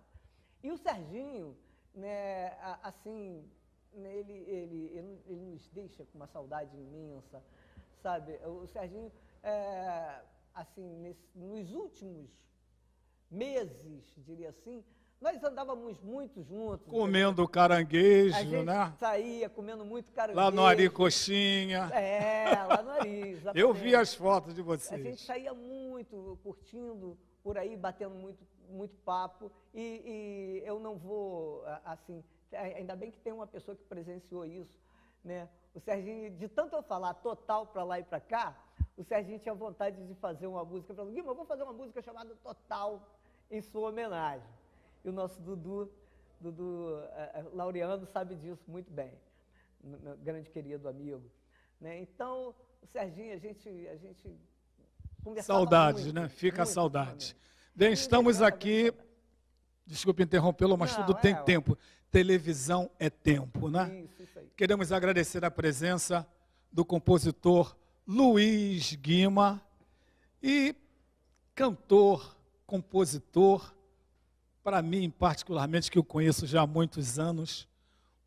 E o Serginho, né, assim, né, ele, ele, ele, ele nos deixa com uma saudade imensa, sabe? O Serginho é, assim, nesse, nos últimos meses, diria assim, nós andávamos muito juntos. Comendo caranguejo, a gente né? saía comendo muito caranguejo. Lá no Ari Coxinha. É, lá no Ari, exatamente. Eu vi as fotos de vocês. A gente saía muito, curtindo por aí, batendo muito, muito papo. E, e eu não vou, assim, ainda bem que tem uma pessoa que presenciou isso, né? O Serginho, de tanto eu falar total para lá e para cá, o Serginho tinha vontade de fazer uma música, falou, Guima, eu vou fazer uma música chamada Total, em sua homenagem. E o nosso Dudu, Dudu uh, Laureano sabe disso muito bem, meu grande querido amigo. Né? Então, o Serginho, a gente, a gente conversava Saudades, muito, né? Fica muito, a saudade. Bem, estamos aqui, desculpe interrompê-lo, mas Não, tudo é, tem tempo. Televisão é tempo, né? Isso, isso aí. Queremos agradecer a presença do compositor Luiz Guima e cantor, compositor, para mim particularmente, que eu conheço já há muitos anos,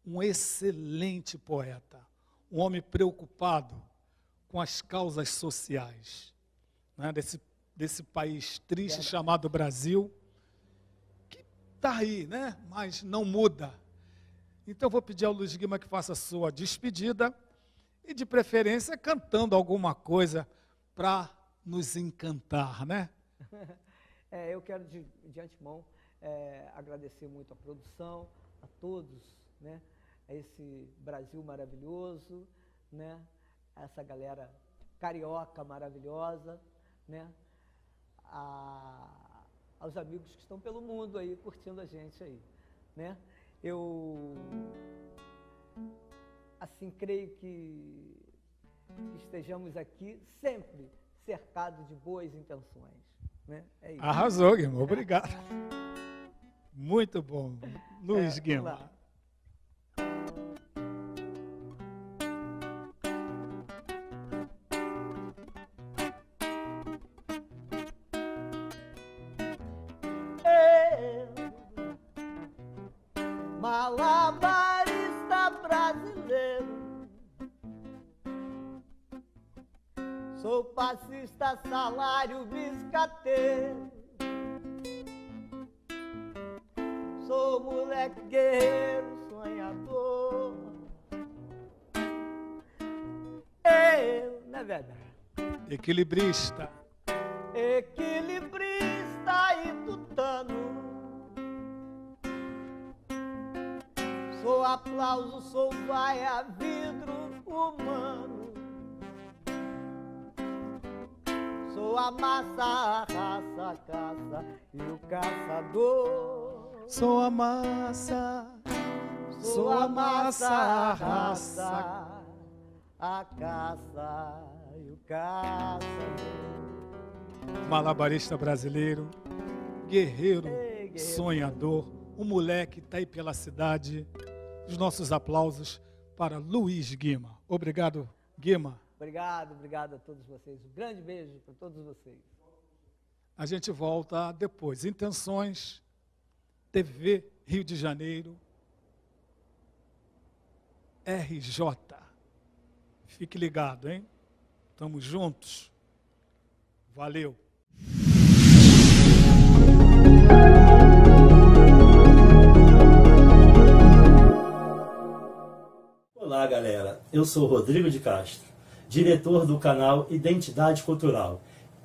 um excelente poeta, um homem preocupado com as causas sociais né, desse, desse país triste chamado Brasil, que está aí, né, mas não muda. Então, eu vou pedir ao Luiz Guima que faça a sua despedida e de preferência cantando alguma coisa para nos encantar, né? É, eu quero de, de antemão é, agradecer muito a produção, a todos, né? A esse Brasil maravilhoso, né? A essa galera carioca maravilhosa, né? A, aos amigos que estão pelo mundo aí curtindo a gente aí, né? Eu assim, creio que, estejamos aqui sempre cercados de boas intenções. Né? É isso. Arrasou, Guilherme. Obrigado. Muito bom. Luiz é, Guilherme. Equilibrista. Equilibrista e tutano. Sou aplauso, sou vaia, vidro humano. Sou a massa, a raça, a caça e o caçador. Sou a massa, sou a massa, a raça, a caça o. Malabarista brasileiro, guerreiro, Ei, guerreiro. sonhador, um moleque está aí pela cidade. Os nossos aplausos para Luiz Guima. Obrigado, Guima. Obrigado, obrigado a todos vocês. Um grande beijo para todos vocês. A gente volta depois. Intenções, TV Rio de Janeiro, RJ. Fique ligado, hein? Estamos juntos. Valeu. Olá, galera. Eu sou Rodrigo de Castro diretor do canal Identidade Cultural,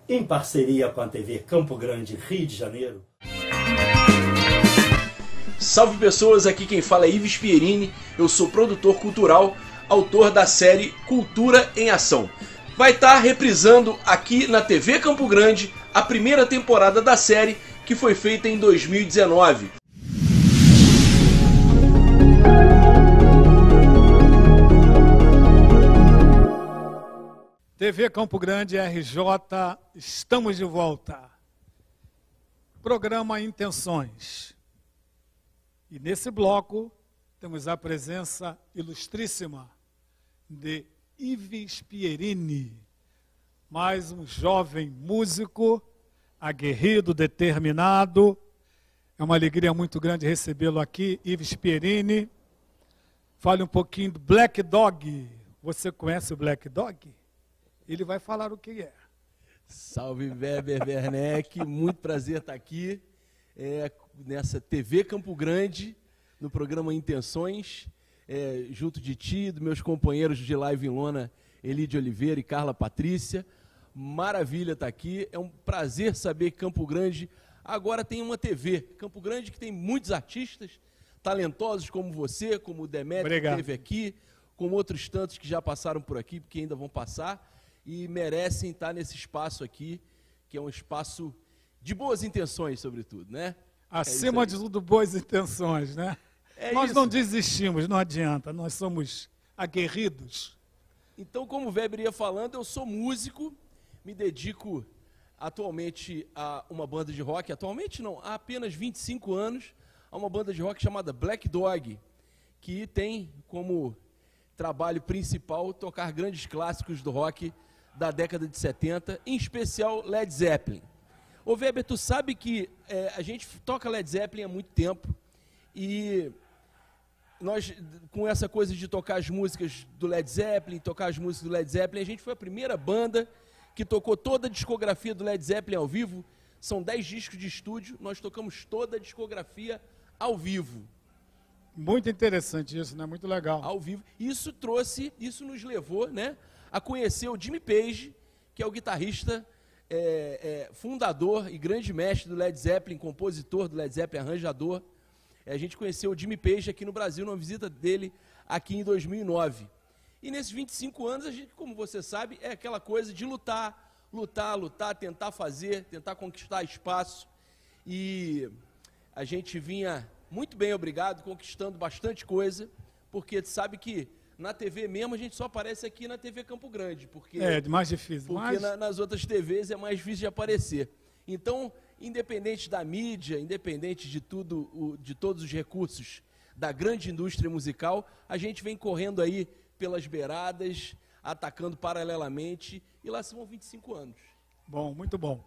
em parceria com a TV Campo Grande, Rio de Janeiro. Salve pessoas, aqui quem fala é Ives Pierini, eu sou produtor cultural, autor da série Cultura em Ação. Vai estar tá reprisando aqui na TV Campo Grande a primeira temporada da série que foi feita em 2019. TV Campo Grande RJ, estamos de volta. Programa Intenções. E nesse bloco temos a presença ilustríssima de Ives Pierini, mais um jovem músico, aguerrido, determinado. É uma alegria muito grande recebê-lo aqui, Ives Pierini. Fale um pouquinho do Black Dog. Você conhece o Black Dog? Ele vai falar o que é. Salve Weber Werneck, muito prazer estar aqui é, nessa TV Campo Grande, no programa Intenções, é, junto de ti, dos meus companheiros de live em lona, Elide Oliveira e Carla Patrícia. Maravilha estar aqui, é um prazer saber que Campo Grande agora tem uma TV. Campo Grande que tem muitos artistas talentosos como você, como o Demetrio que esteve aqui, como outros tantos que já passaram por aqui, que ainda vão passar e merecem estar nesse espaço aqui, que é um espaço de boas intenções, sobretudo, né? Acima é de tudo, boas intenções, né? É nós isso. não desistimos, não adianta, nós somos aguerridos. Então, como o Weber ia falando, eu sou músico, me dedico atualmente a uma banda de rock, atualmente não, há apenas 25 anos, a uma banda de rock chamada Black Dog, que tem como trabalho principal tocar grandes clássicos do rock da década de 70, em especial Led Zeppelin. Ô Weber, tu sabe que é, a gente toca Led Zeppelin há muito tempo e nós, com essa coisa de tocar as músicas do Led Zeppelin, tocar as músicas do Led Zeppelin, a gente foi a primeira banda que tocou toda a discografia do Led Zeppelin ao vivo. São 10 discos de estúdio, nós tocamos toda a discografia ao vivo. Muito interessante isso, né? Muito legal. Ao vivo. Isso trouxe, isso nos levou, né, a conhecer o Jimmy Page, que é o guitarrista é, é, fundador e grande mestre do Led Zeppelin, compositor do Led Zeppelin, arranjador. É, a gente conheceu o Jimmy Page aqui no Brasil, numa visita dele aqui em 2009. E nesses 25 anos, a gente, como você sabe, é aquela coisa de lutar, lutar, lutar, tentar fazer, tentar conquistar espaço. E a gente vinha muito bem, obrigado, conquistando bastante coisa, porque sabe que na TV mesmo, a gente só aparece aqui na TV Campo Grande. Porque, é, mais difícil. Porque. Na, nas outras TVs é mais difícil de aparecer. Então, independente da mídia, independente de tudo, de todos os recursos da grande indústria musical, a gente vem correndo aí pelas beiradas, atacando paralelamente, e lá são 25 anos. Bom, muito bom.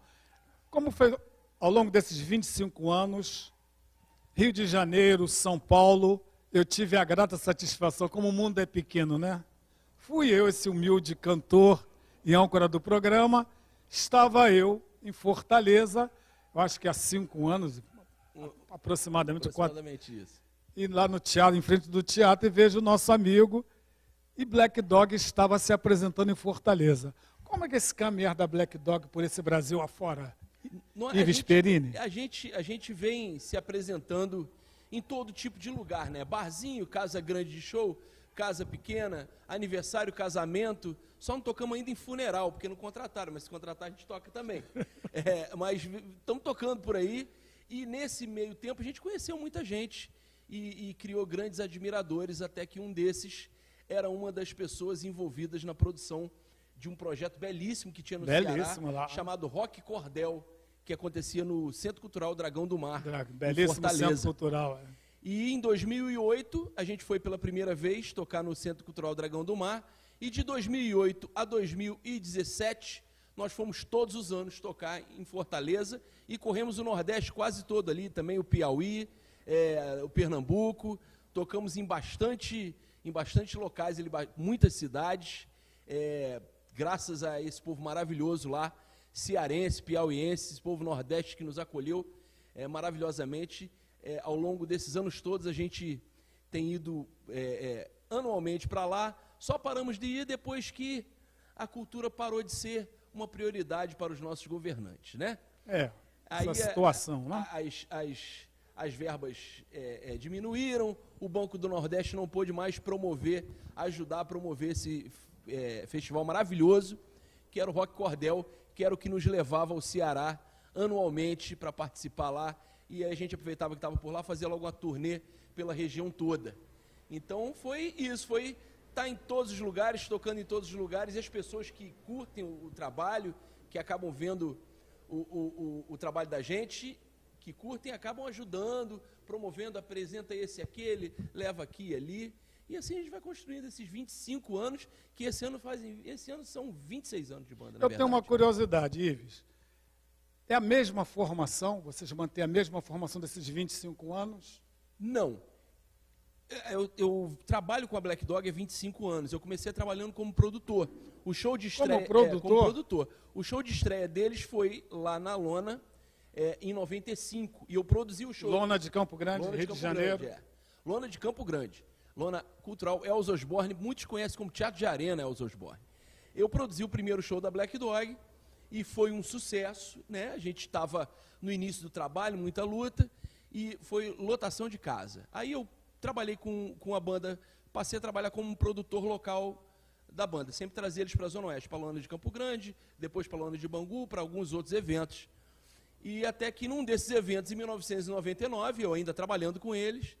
Como foi ao longo desses 25 anos, Rio de Janeiro, São Paulo, eu tive a grata satisfação, como o mundo é pequeno, né? Fui eu, esse humilde cantor, e âncora do programa, estava eu em Fortaleza, eu acho que há cinco anos, aproximadamente, aproximadamente quatro. Isso. E lá no teatro, em frente do teatro, e vejo o nosso amigo, e Black Dog estava se apresentando em Fortaleza. Como é que esse caminhar da Black Dog por esse Brasil afora? Não, Ives Perini? A gente, a gente vem se apresentando em todo tipo de lugar, né? Barzinho, casa grande de show, casa pequena, aniversário, casamento. Só não tocamos ainda em funeral, porque não contrataram, mas se contratar a gente toca também. É, mas estamos tocando por aí. E nesse meio tempo a gente conheceu muita gente e, e, criou grandes admiradores, até que um desses era uma das pessoas envolvidas na produção de um projeto belíssimo que tinha no belíssimo, Ceará, lá. chamado Rock Cordel, que acontecia no Centro Cultural Dragão do Mar, Drag, belíssimo Centro Cultural. É. E em 2008, a gente foi pela primeira vez tocar no Centro Cultural Dragão do Mar. E de 2008 a 2017, nós fomos todos os anos tocar em Fortaleza e corremos o Nordeste quase todo ali, também o Piauí, é, o Pernambuco. Tocamos em bastante, em bastante locais, ali, muitas cidades. É, graças a esse povo maravilhoso lá, cearense, piauiense, esse povo nordeste que nos acolheu é, maravilhosamente é, ao longo desses anos todos, a gente tem ido é, é, anualmente para lá, só paramos de ir depois que a cultura parou de ser uma prioridade para os nossos governantes, né? É, Aí, essa é, situação, né? As, as, as verbas é, é, diminuíram, o Banco do Nordeste não pôde mais promover, ajudar a promover esse é, festival maravilhoso, que era o Rock Cordel, que era o que nos levava ao Ceará anualmente para participar lá e a gente aproveitava que estava por lá, fazia logo uma turnê pela região toda. Então foi isso, foi estar tá em todos os lugares, tocando em todos os lugares, e as pessoas que curtem o, o trabalho, que acabam vendo o, o, o, trabalho da gente, que curtem, acabam ajudando, promovendo, apresenta esse aquele, leva aqui e ali. E assim a gente vai construindo esses 25 anos, que esse ano fazem. Esse ano são 26 anos de banda. Eu tenho uma curiosidade, Ives. É a mesma formação? Vocês mantêm a mesma formação desses 25 anos? Não. É, eu, eu, trabalho com a Black Dog há 25 anos. Eu comecei trabalhando como produtor. O show de estreia. Como produtor? É, como produtor. O show de estreia deles foi lá na Lona, é, em 95. E eu produzi o show. Lona de Campo Grande, Lona Rio de, de Janeiro. Grande, é. Lona de Campo Grande. Lona Cultural Els Osborne. Muitos conhecem como Teatro de Arena Els Osborne. Eu produzi o primeiro show da Black Dog e foi um sucesso, né? A gente estava no início do trabalho, muita luta, e foi lotação de casa. Aí eu trabalhei com, com a banda, passei a trabalhar como um produtor local da banda, sempre trazia eles para a Zona Oeste, para a Lona de Campo Grande, depois para a Lona de Bangu, para alguns outros eventos. E até que num desses eventos, em 1999, eu ainda trabalhando com eles,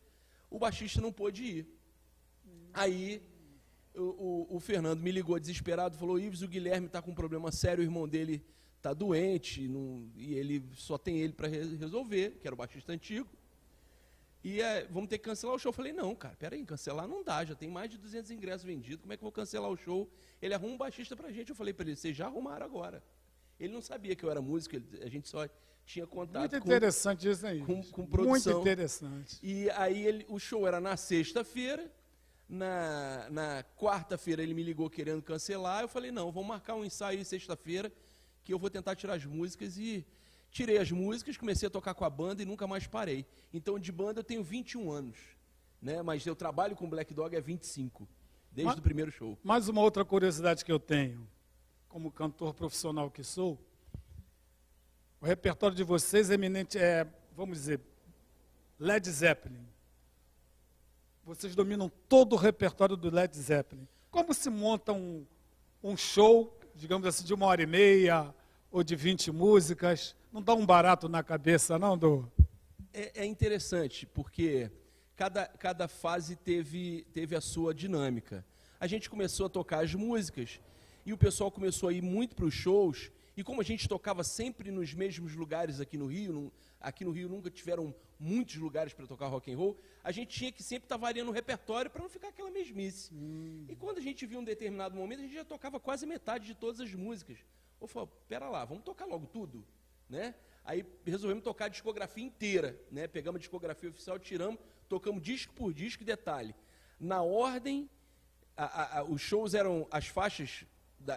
o baixista não pôde ir. Aí o, o, o, Fernando me ligou desesperado, falou, Ives, o Guilherme está com um problema sério, o irmão dele está doente, não, e ele só tem ele para re resolver, que era o baixista antigo. E é, vamos ter que cancelar o show. Eu falei, não, cara, peraí, cancelar não dá, já tem mais de 200 ingressos vendidos, como é que eu vou cancelar o show? Ele arruma um baixista para a gente. Eu falei para ele, vocês já arrumaram agora. Ele não sabia que eu era músico, ele, a gente só tinha contato Muito interessante com, isso aí. Com, com produção. Muito interessante. E aí ele, o show era na sexta-feira, na, na quarta-feira ele me ligou querendo cancelar. Eu falei: não, vamos marcar um ensaio sexta-feira, que eu vou tentar tirar as músicas. E tirei as músicas, comecei a tocar com a banda e nunca mais parei. Então, de banda eu tenho 21 anos, né? mas eu trabalho com Black Dog há 25, desde mas, o primeiro show. Mais uma outra curiosidade que eu tenho, como cantor profissional que sou, o repertório de vocês é eminente, é, vamos dizer, Led Zeppelin vocês dominam todo o repertório do Led Zeppelin. Como se monta um, um show, digamos assim, de uma hora e meia ou de 20 músicas? Não dá um barato na cabeça, não, do? É, é interessante, porque cada, cada fase teve, teve a sua dinâmica. A gente começou a tocar as músicas e o pessoal começou a ir muito para os shows. E como a gente tocava sempre nos mesmos lugares aqui no Rio, aqui no Rio nunca tiveram muitos lugares para tocar rock and roll, a gente tinha que sempre estar tá variando o repertório para não ficar aquela mesmice. Hum. E quando a gente viu um determinado momento, a gente já tocava quase metade de todas as músicas. Eu falei, pera lá, vamos tocar logo tudo, né? Aí resolvemos tocar a discografia inteira, né? Pegamos a discografia oficial, tiramos, tocamos disco por disco, detalhe. Na ordem, a, a, a, os shows eram as faixas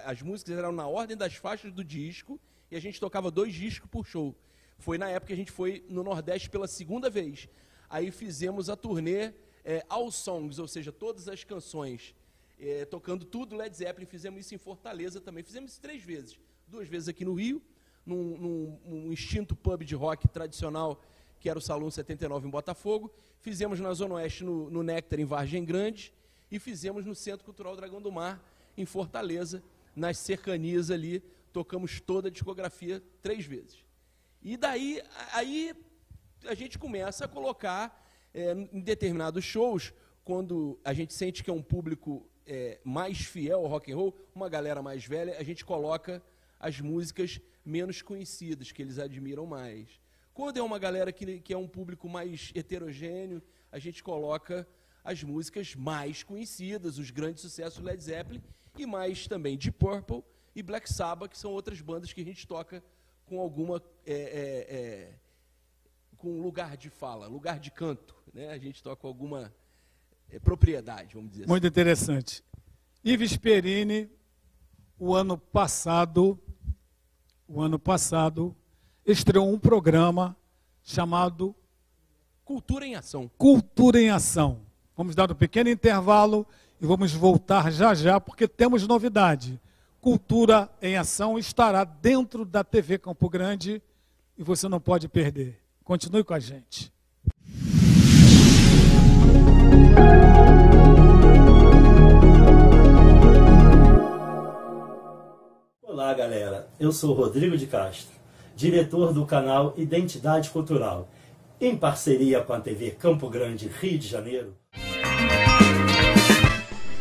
as músicas eram na ordem das faixas do disco e a gente tocava dois discos por show. Foi na época que a gente foi no Nordeste pela segunda vez. Aí fizemos a turnê é, All Songs, ou seja, todas as canções, é, tocando tudo Led Zeppelin. Fizemos isso em Fortaleza também. Fizemos isso três vezes. Duas vezes aqui no Rio, num, num, num extinto pub de rock tradicional, que era o Salão 79 em Botafogo. Fizemos na Zona Oeste, no, no Néctar, em Vargem Grande. E fizemos no Centro Cultural Dragão do Mar, em Fortaleza, nas cercanias ali. Tocamos toda a discografia três vezes. E daí, aí a gente começa a colocar é, em determinados shows, quando a gente sente que é um público é, mais fiel ao rock and roll, uma galera mais velha, a gente coloca as músicas menos conhecidas, que eles admiram mais. Quando é uma galera que, que é um público mais heterogêneo, a gente coloca as músicas mais conhecidas, os grandes sucessos Led Zeppelin, e mais também de Purple e Black Sabbath, que são outras bandas que a gente toca com alguma. É, é, é, com lugar de fala, lugar de canto. Né? A gente toca com alguma é, propriedade, vamos dizer Muito assim. interessante. Ives Perini, o ano passado, o ano passado, estreou um programa chamado Cultura em Ação. Cultura em Ação. Vamos dar um pequeno intervalo e vamos voltar já já, porque temos novidade. Cultura em Ação estará dentro da TV Campo Grande e você não pode perder. Continue com a gente. Olá, galera. Eu sou Rodrigo de Castro, diretor do canal Identidade Cultural, em parceria com a TV Campo Grande, Rio de Janeiro.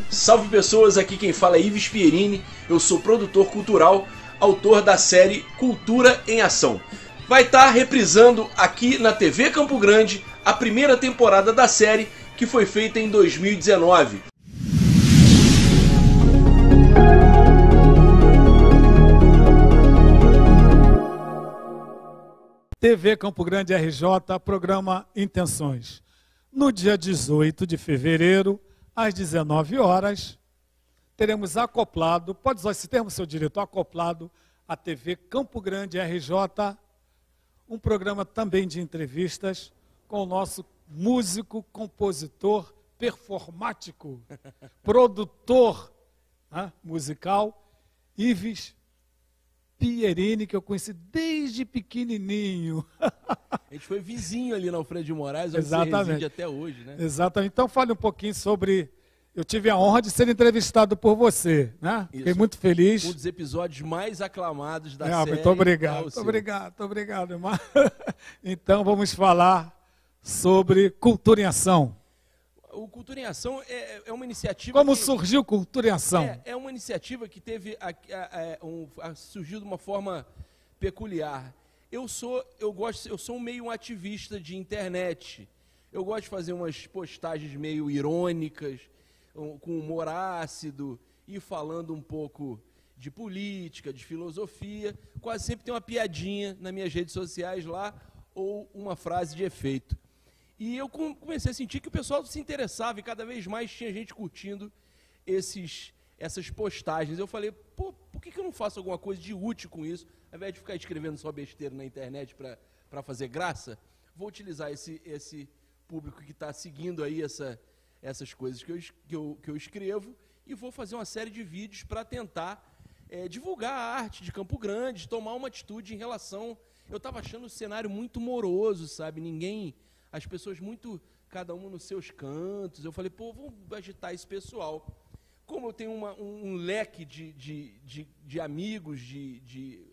Salve pessoas, aqui quem fala é Ives Pierini, eu sou produtor cultural, autor da série Cultura em Ação. Vai estar tá reprisando aqui na TV Campo Grande a primeira temporada da série que foi feita em 2019. TV Campo Grande RJ, programa Intenções. No dia 18 de fevereiro, às 19 horas, teremos acoplado, pode usar esse termo, seu diretor, acoplado à TV Campo Grande RJ, um programa também de entrevistas com o nosso músico, compositor, performático, produtor né, musical, Ives Pierini, que eu conheci desde pequenininho. A gente foi vizinho ali na Alfredo de Moraes, onde Exatamente. até hoje, né? Exatamente. Então fale um pouquinho sobre... Eu tive a honra de ser entrevistado por você, né? Isso. Fiquei muito feliz. Um dos episódios mais aclamados da é, série. Muito obrigado, muito obrigado, muito obrigado, irmão. Então vamos falar sobre cultura em ação o Cultura em Ação é, é uma iniciativa. Como que, surgiu Cultura em Ação? É, é uma iniciativa que teve a, a, a, um, surgiu de uma forma peculiar. Eu sou, eu gosto, eu sou meio um ativista de internet. Eu gosto de fazer umas postagens meio irônicas, com humor ácido e falando um pouco de política, de filosofia. Quase sempre tem uma piadinha nas minhas redes sociais lá ou uma frase de efeito. E eu comecei a sentir que o pessoal se interessava e cada vez mais tinha gente curtindo esses, essas postagens. Eu falei, pô, por que, que eu não faço alguma coisa de útil com isso? Ao invés de ficar escrevendo só besteira na internet para fazer graça, vou utilizar esse, esse público que está seguindo aí essa, essas coisas que eu, que, eu, que eu escrevo e vou fazer uma série de vídeos para tentar é, divulgar a arte de Campo Grande, tomar uma atitude em relação. Eu estava achando o cenário muito moroso, sabe? Ninguém as pessoas muito, cada um nos seus cantos. Eu falei, pô, vamos agitar esse pessoal. Como eu tenho uma, um, um, leque de, de, de, de amigos, de, de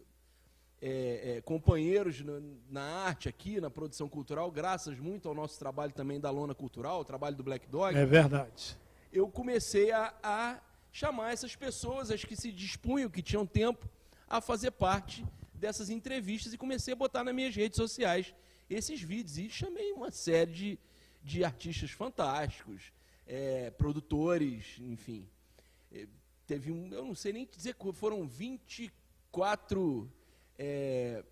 é, é, companheiros na, na, arte aqui, na produção cultural, graças muito ao nosso trabalho também da Lona Cultural, o trabalho do Black Dog. É verdade. Eu comecei a, a chamar essas pessoas, as que se dispunham, que tinham tempo, a fazer parte dessas entrevistas e comecei a botar nas minhas redes sociais esses vídeos e chamei uma série de, de artistas fantásticos, é, produtores, enfim. É, teve um, eu não sei nem dizer, foram 24 é,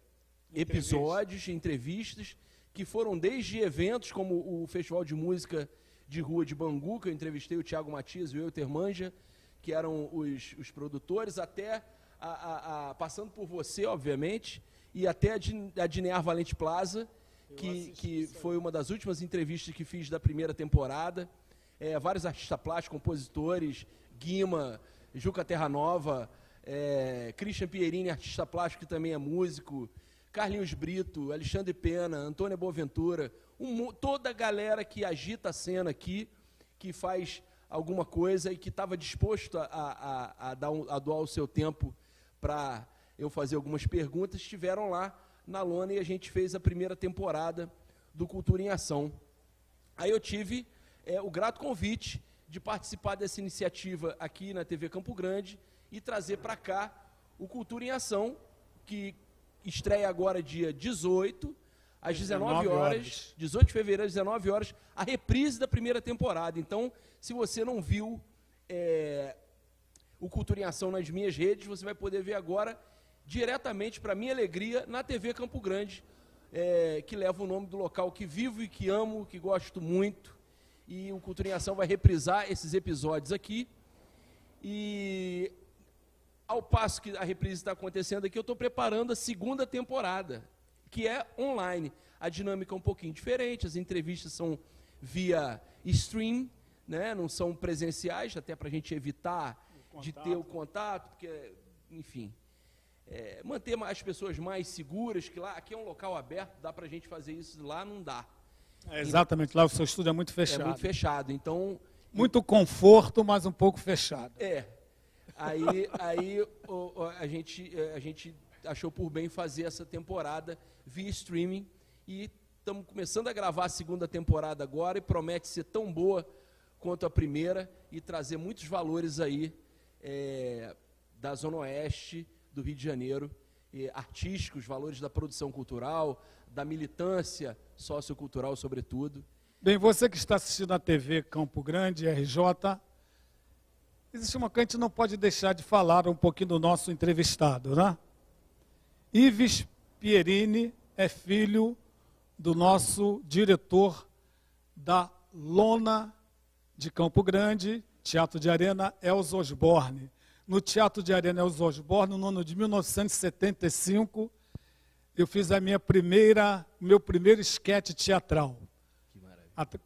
episódios, entrevistas, que foram desde eventos como o Festival de Música de Rua de Bangu, que eu entrevistei o Tiago Matias e o Euter Manja, que eram os, os produtores, até a, a, a, passando por você, obviamente, e até a, Dinear Valente Plaza, que, que foi uma das últimas entrevistas que fiz da primeira temporada. É, vários artistas plásticos, compositores, Guima, Juca Terranova, é, Christian Pierini, artista plástico que também é músico, Carlinhos Brito, Alexandre Pena, Antônia Boaventura, um, toda a galera que agita a cena aqui, que faz alguma coisa e que estava disposto a, a, a, dar a doar o seu tempo para eu fazer algumas perguntas, estiveram lá na lona e a gente fez a primeira temporada do Cultura em Ação. Aí eu tive é, o grato convite de participar dessa iniciativa aqui na TV Campo Grande e trazer para cá o Cultura em Ação, que estreia agora dia 18, às 19 horas, 18 de fevereiro, às 19 horas, a reprise da primeira temporada. Então, se você não viu é, o Cultura em Ação nas minhas redes, você vai poder ver agora diretamente, para minha alegria, na TV Campo Grande, é, que leva o nome do local que vivo e que amo, que gosto muito. E o Cultura em Ação vai reprisar esses episódios aqui. E ao passo que a reprise está acontecendo aqui, eu estou preparando a segunda temporada, que é online. A dinâmica é um pouquinho diferente, as entrevistas são via stream, né? não são presenciais, até para a gente evitar de ter o contato, porque, enfim, é, manter as pessoas mais seguras, que lá aqui é um local aberto, dá para a gente fazer isso, lá não dá. É, exatamente, lá o seu estúdio é muito fechado. É muito fechado, então... Muito conforto, mas um pouco fechado. É, Aí, aí o, a, gente, a gente achou por bem fazer essa temporada via streaming e estamos começando a gravar a segunda temporada agora e promete ser tão boa quanto a primeira e trazer muitos valores aí é, da Zona Oeste do Rio de Janeiro, artísticos, valores da produção cultural, da militância sociocultural, sobretudo. Bem, você que está assistindo a TV Campo Grande, RJ, Existe uma coisa que a gente não pode deixar de falar um pouquinho do nosso entrevistado, né? Ives Pierini é filho do nosso diretor da Lona de Campo Grande, Teatro de Arena, Elzo Osborne. No Teatro de Arena Elzo Osborne, no ano de 1975, eu fiz a minha primeira, meu primeiro esquete teatral.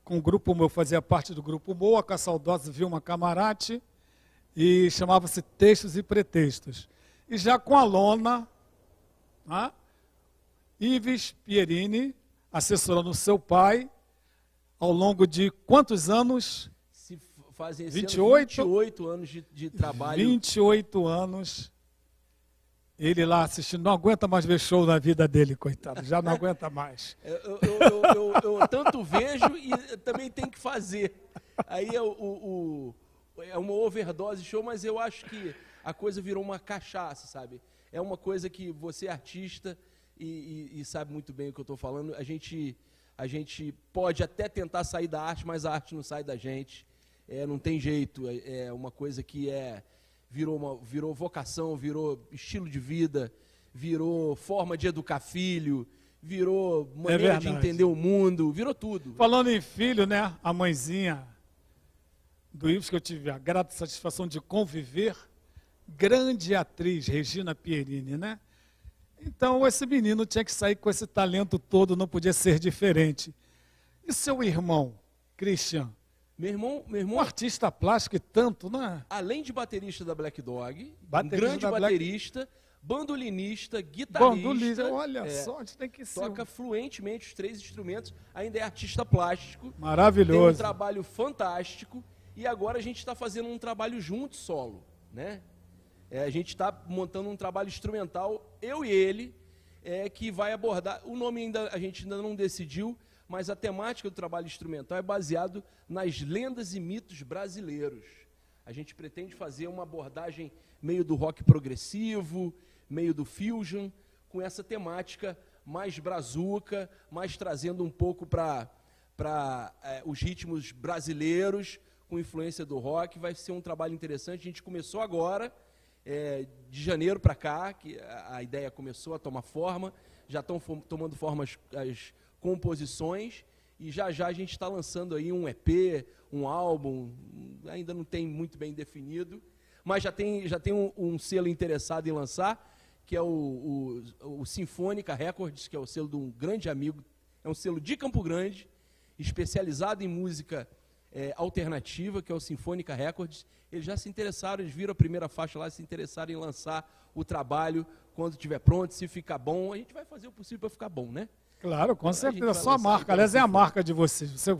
Com o grupo meu, fazia parte do grupo Moa, com a saudosa Vilma Camarati, e chamava-se Textos e Pretextos. E já com a lona, né, Ives Pierini, assessorando seu pai, ao longo de quantos anos? Fazem 28, 28 anos de, de trabalho. 28 anos. Ele lá assistindo, não aguenta mais ver show na vida dele, coitado, já não aguenta mais. Eu, eu, eu, eu tanto vejo e também tenho que fazer. Aí o, o é uma overdose show, mas eu acho que a coisa virou uma cachaça, sabe? É uma coisa que você é artista e, e, e sabe muito bem o que eu estou falando. A gente, a gente pode até tentar sair da arte, mas a arte não sai da gente. É, não tem jeito. É, é uma coisa que é virou, uma, virou vocação, virou estilo de vida, virou forma de educar filho, virou maneira é de entender o mundo, virou tudo. Falando em filho, né? A mãezinha do Ives, que eu tive a grata satisfação de conviver, grande atriz, Regina Pierini, né? Então, esse menino tinha que sair com esse talento todo, não podia ser diferente. E seu irmão, Christian? Meu irmão, meu irmão, um artista plástico e tanto, né? Além de baterista da Black Dog, baterista um grande baterista, Black... bandolinista, guitarrista. Bandolista, olha é, só, a gente tem que ser. Toca fluentemente os três instrumentos, ainda é artista plástico. Maravilhoso. Tem um trabalho fantástico e agora a gente está fazendo um trabalho junto, solo. Né? É, a gente está montando um trabalho instrumental, eu e ele, é, que vai abordar. O nome ainda a gente ainda não decidiu, mas a temática do trabalho instrumental é baseado nas lendas e mitos brasileiros. A gente pretende fazer uma abordagem meio do rock progressivo, meio do fusion, com essa temática mais brazuca, mais trazendo um pouco para é, os ritmos brasileiros, com influência do rock. Vai ser um trabalho interessante. A gente começou agora, é, de janeiro para cá, que a, a, ideia começou a tomar forma. Já estão tomando forma as, as composições e já já a gente está lançando aí um EP, um álbum, ainda não tem muito bem definido, mas já tem, já tem um, um selo interessado em lançar, que é o, o, o Sinfônica Records, que é o selo de um grande amigo, é um selo de Campo Grande, especializado em música é, alternativa, que é o Sinfônica Records. Eles já se interessaram, eles viram a primeira faixa lá, se interessaram em lançar o trabalho quando estiver pronto, se ficar bom. A gente vai fazer o possível para ficar bom, né? Claro, com certeza. A sua marca, aliás, é a marca de vocês. Você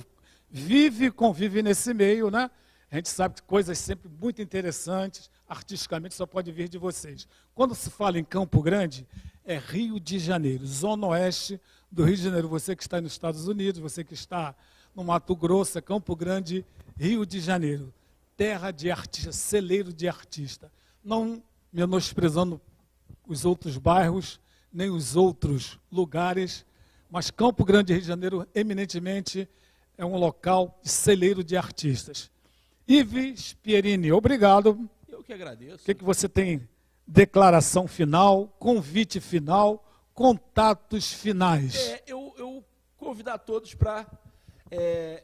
vive, convive nesse meio, né? A gente sabe que coisas sempre muito interessantes, artisticamente, só pode vir de vocês. Quando se fala em Campo Grande, é Rio de Janeiro, zona oeste do Rio de Janeiro. Você que está nos Estados Unidos, você que está no Mato Grosso, Campo Grande, Rio de Janeiro. Terra de artista, celeiro de artista. Não menosprezando os outros bairros, nem os outros lugares, mas Campo Grande, Rio de Janeiro, eminentemente é um local de celeiro de artistas. Ives Pierini, obrigado. Eu que agradeço. O que, que você tem? Declaração final, convite final, contatos finais. É, eu, eu convidar todos para é,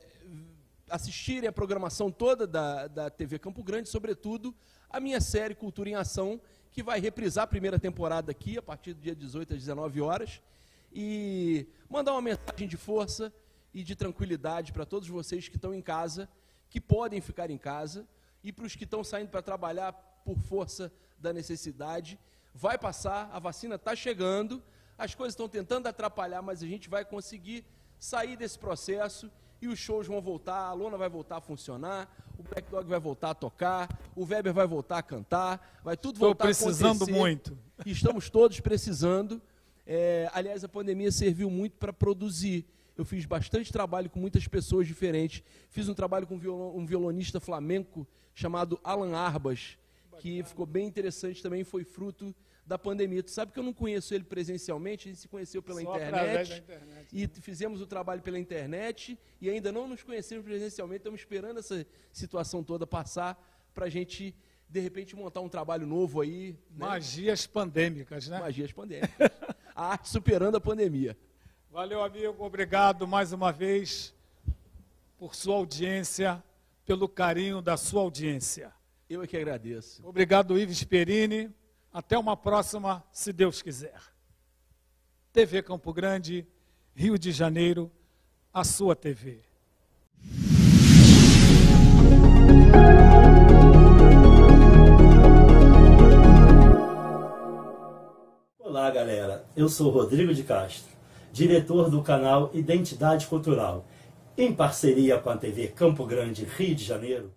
assistirem a programação toda da, da TV Campo Grande, sobretudo a minha série Cultura em Ação, que vai reprisar a primeira temporada aqui, a partir do dia 18 às 19 horas, e mandar uma mensagem de força e de tranquilidade para todos vocês que estão em casa, que podem ficar em casa, e para os que estão saindo para trabalhar por força da necessidade. Vai passar, a vacina está chegando, as coisas estão tentando atrapalhar, mas a gente vai conseguir sair desse processo e os shows vão voltar, a lona vai voltar a funcionar, o Black Dog vai voltar a tocar, o Weber vai voltar a cantar, vai tudo Estou voltar a acontecer. Estou precisando muito. E estamos todos precisando. É, aliás, a pandemia serviu muito para produzir. Eu fiz bastante trabalho com muitas pessoas diferentes. Fiz um trabalho com um violonista flamenco chamado Alan Arbas, que ficou bem interessante também, foi fruto da pandemia. Tu sabe que eu não conheço ele presencialmente, a gente se conheceu pela internet, internet, e fizemos o trabalho pela internet e ainda não nos conhecemos presencialmente. Estamos esperando essa situação toda passar para a gente de repente montar um trabalho novo aí. Né? Magias pandêmicas, né? Magias pandêmicas. a arte superando a pandemia. Valeu, amigo. Obrigado mais uma vez por sua audiência, pelo carinho da sua audiência. Eu é que agradeço. Obrigado, Ives Perini. Até uma próxima, se Deus quiser. TV Campo Grande, Rio de Janeiro, a sua TV. Olá, galera. Eu sou Rodrigo de Castro, diretor do canal Identidade Cultural, em parceria com a TV Campo Grande, Rio de Janeiro.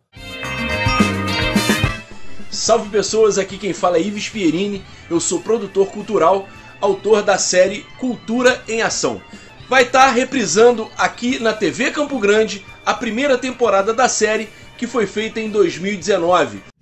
Salve pessoas, aqui quem fala é Ives Pierini, eu sou produtor cultural, autor da série Cultura em Ação. Vai estar tá reprisando aqui na TV Campo Grande a primeira temporada da série que foi feita em 2019.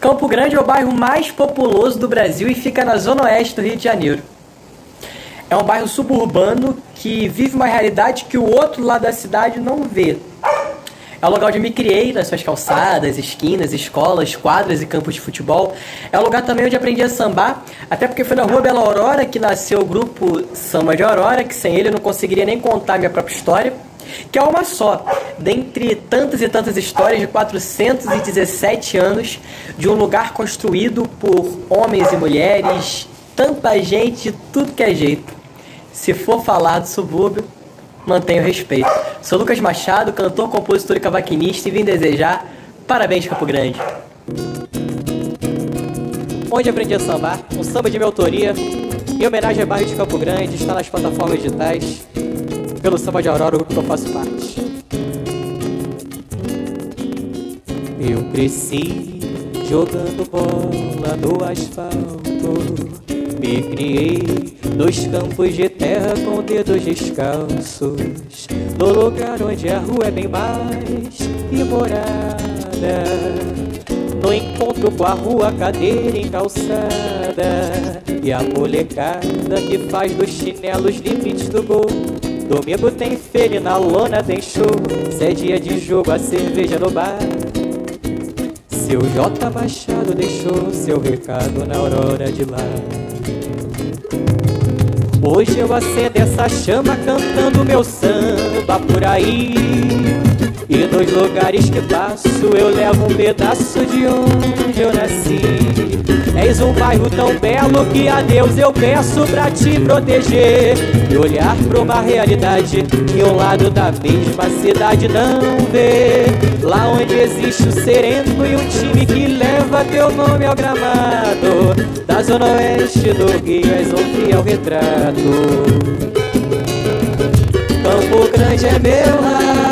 Campo Grande é o bairro mais populoso do Brasil e fica na zona oeste do Rio de Janeiro. é um bairro suburbano que vive uma realidade que o outro lado da cidade não vê. É o lugar onde me criei, nas suas calçadas, esquinas, escolas, quadras e campos de futebol. É o lugar também onde aprendi a sambar, até porque foi na rua Bela Aurora que nasceu o grupo Samba de Aurora, que sem ele eu não conseguiria nem contar minha própria história que é uma só, dentre tantas e tantas histórias de 417 anos de um lugar construído por homens e mulheres, tanta gente de tudo que é jeito. Se for falar do subúrbio, mantenho respeito. Sou Lucas Machado, cantor, compositor e cavaquinista e vim desejar parabéns Campo Grande. Onde aprendi a sambar, um samba de minha autoria, em homenagem ao bairro de Campo Grande, está nas plataformas digitais pelo Samba de Aurora, o que eu faço parte. Eu cresci jogando bola no asfalto. Me criei nos campos de terra com dedos descalços. No lugar onde a rua é bem mais que morada. No encontro com a rua, cadeira encalçada. E a molecada que faz dos chinelos limites do gol Domingo tem feira na lona tem show. Se é dia de jogo, a cerveja no bar. Seu J Machado deixou seu recado na aurora de lá. Hoje eu acendo essa chama cantando meu samba por aí. E nos lugares que passo eu levo um pedaço de onde eu nasci. És um bairro tão belo que a Deus eu peço pra te proteger. E olhar pra uma realidade que um lado da mesma cidade não vê. Lá onde existe o sereno e um time que leva teu nome ao gramado. Da zona oeste do Rio és um fiel retrato. Campo Grande é meu lar,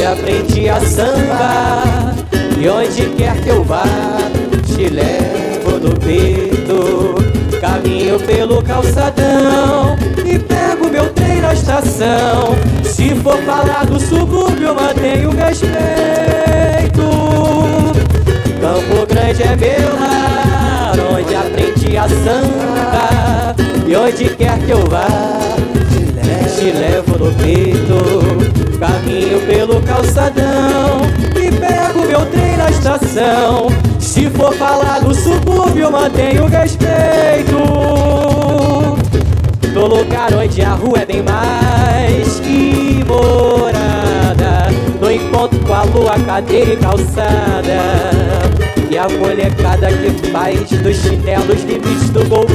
onde aprendi a samba E onde quer que eu vá, te levo no peito. Caminho pelo calçadão E pego meu trem na estação. Se for falar do subúrbio, mantenho respeito. Campo Grande é meu lar Onde aprendi a samba E onde quer que eu vá Te levo no peito Caminho pelo calçadão E pego meu trem na estação. Se for falar do subúrbio, mantenho respeito. No lugar onde a rua é bem mais que morada No encontro com a lua, cadeira e calçada E a molecada que faz dos chinelos limites do gol.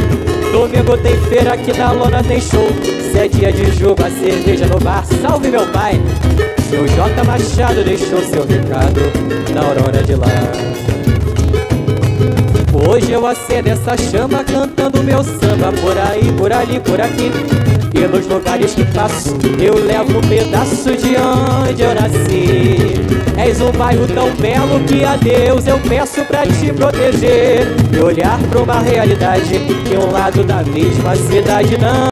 Domingo tem feira, aqui na lona tem show. Se é dia de jogo, a cerveja no bar. Salve meu pai! Seu J Machado deixou seu recado na aurora de lá. Hoje eu acendo essa chama cantando meu samba Por aí, por ali, por aqui Nos lugares que passo eu levo um pedaço de onde eu nasci. És um bairro tão belo que a Deus eu peço pra te proteger. E olhar pra uma realidade que um lado da mesma cidade não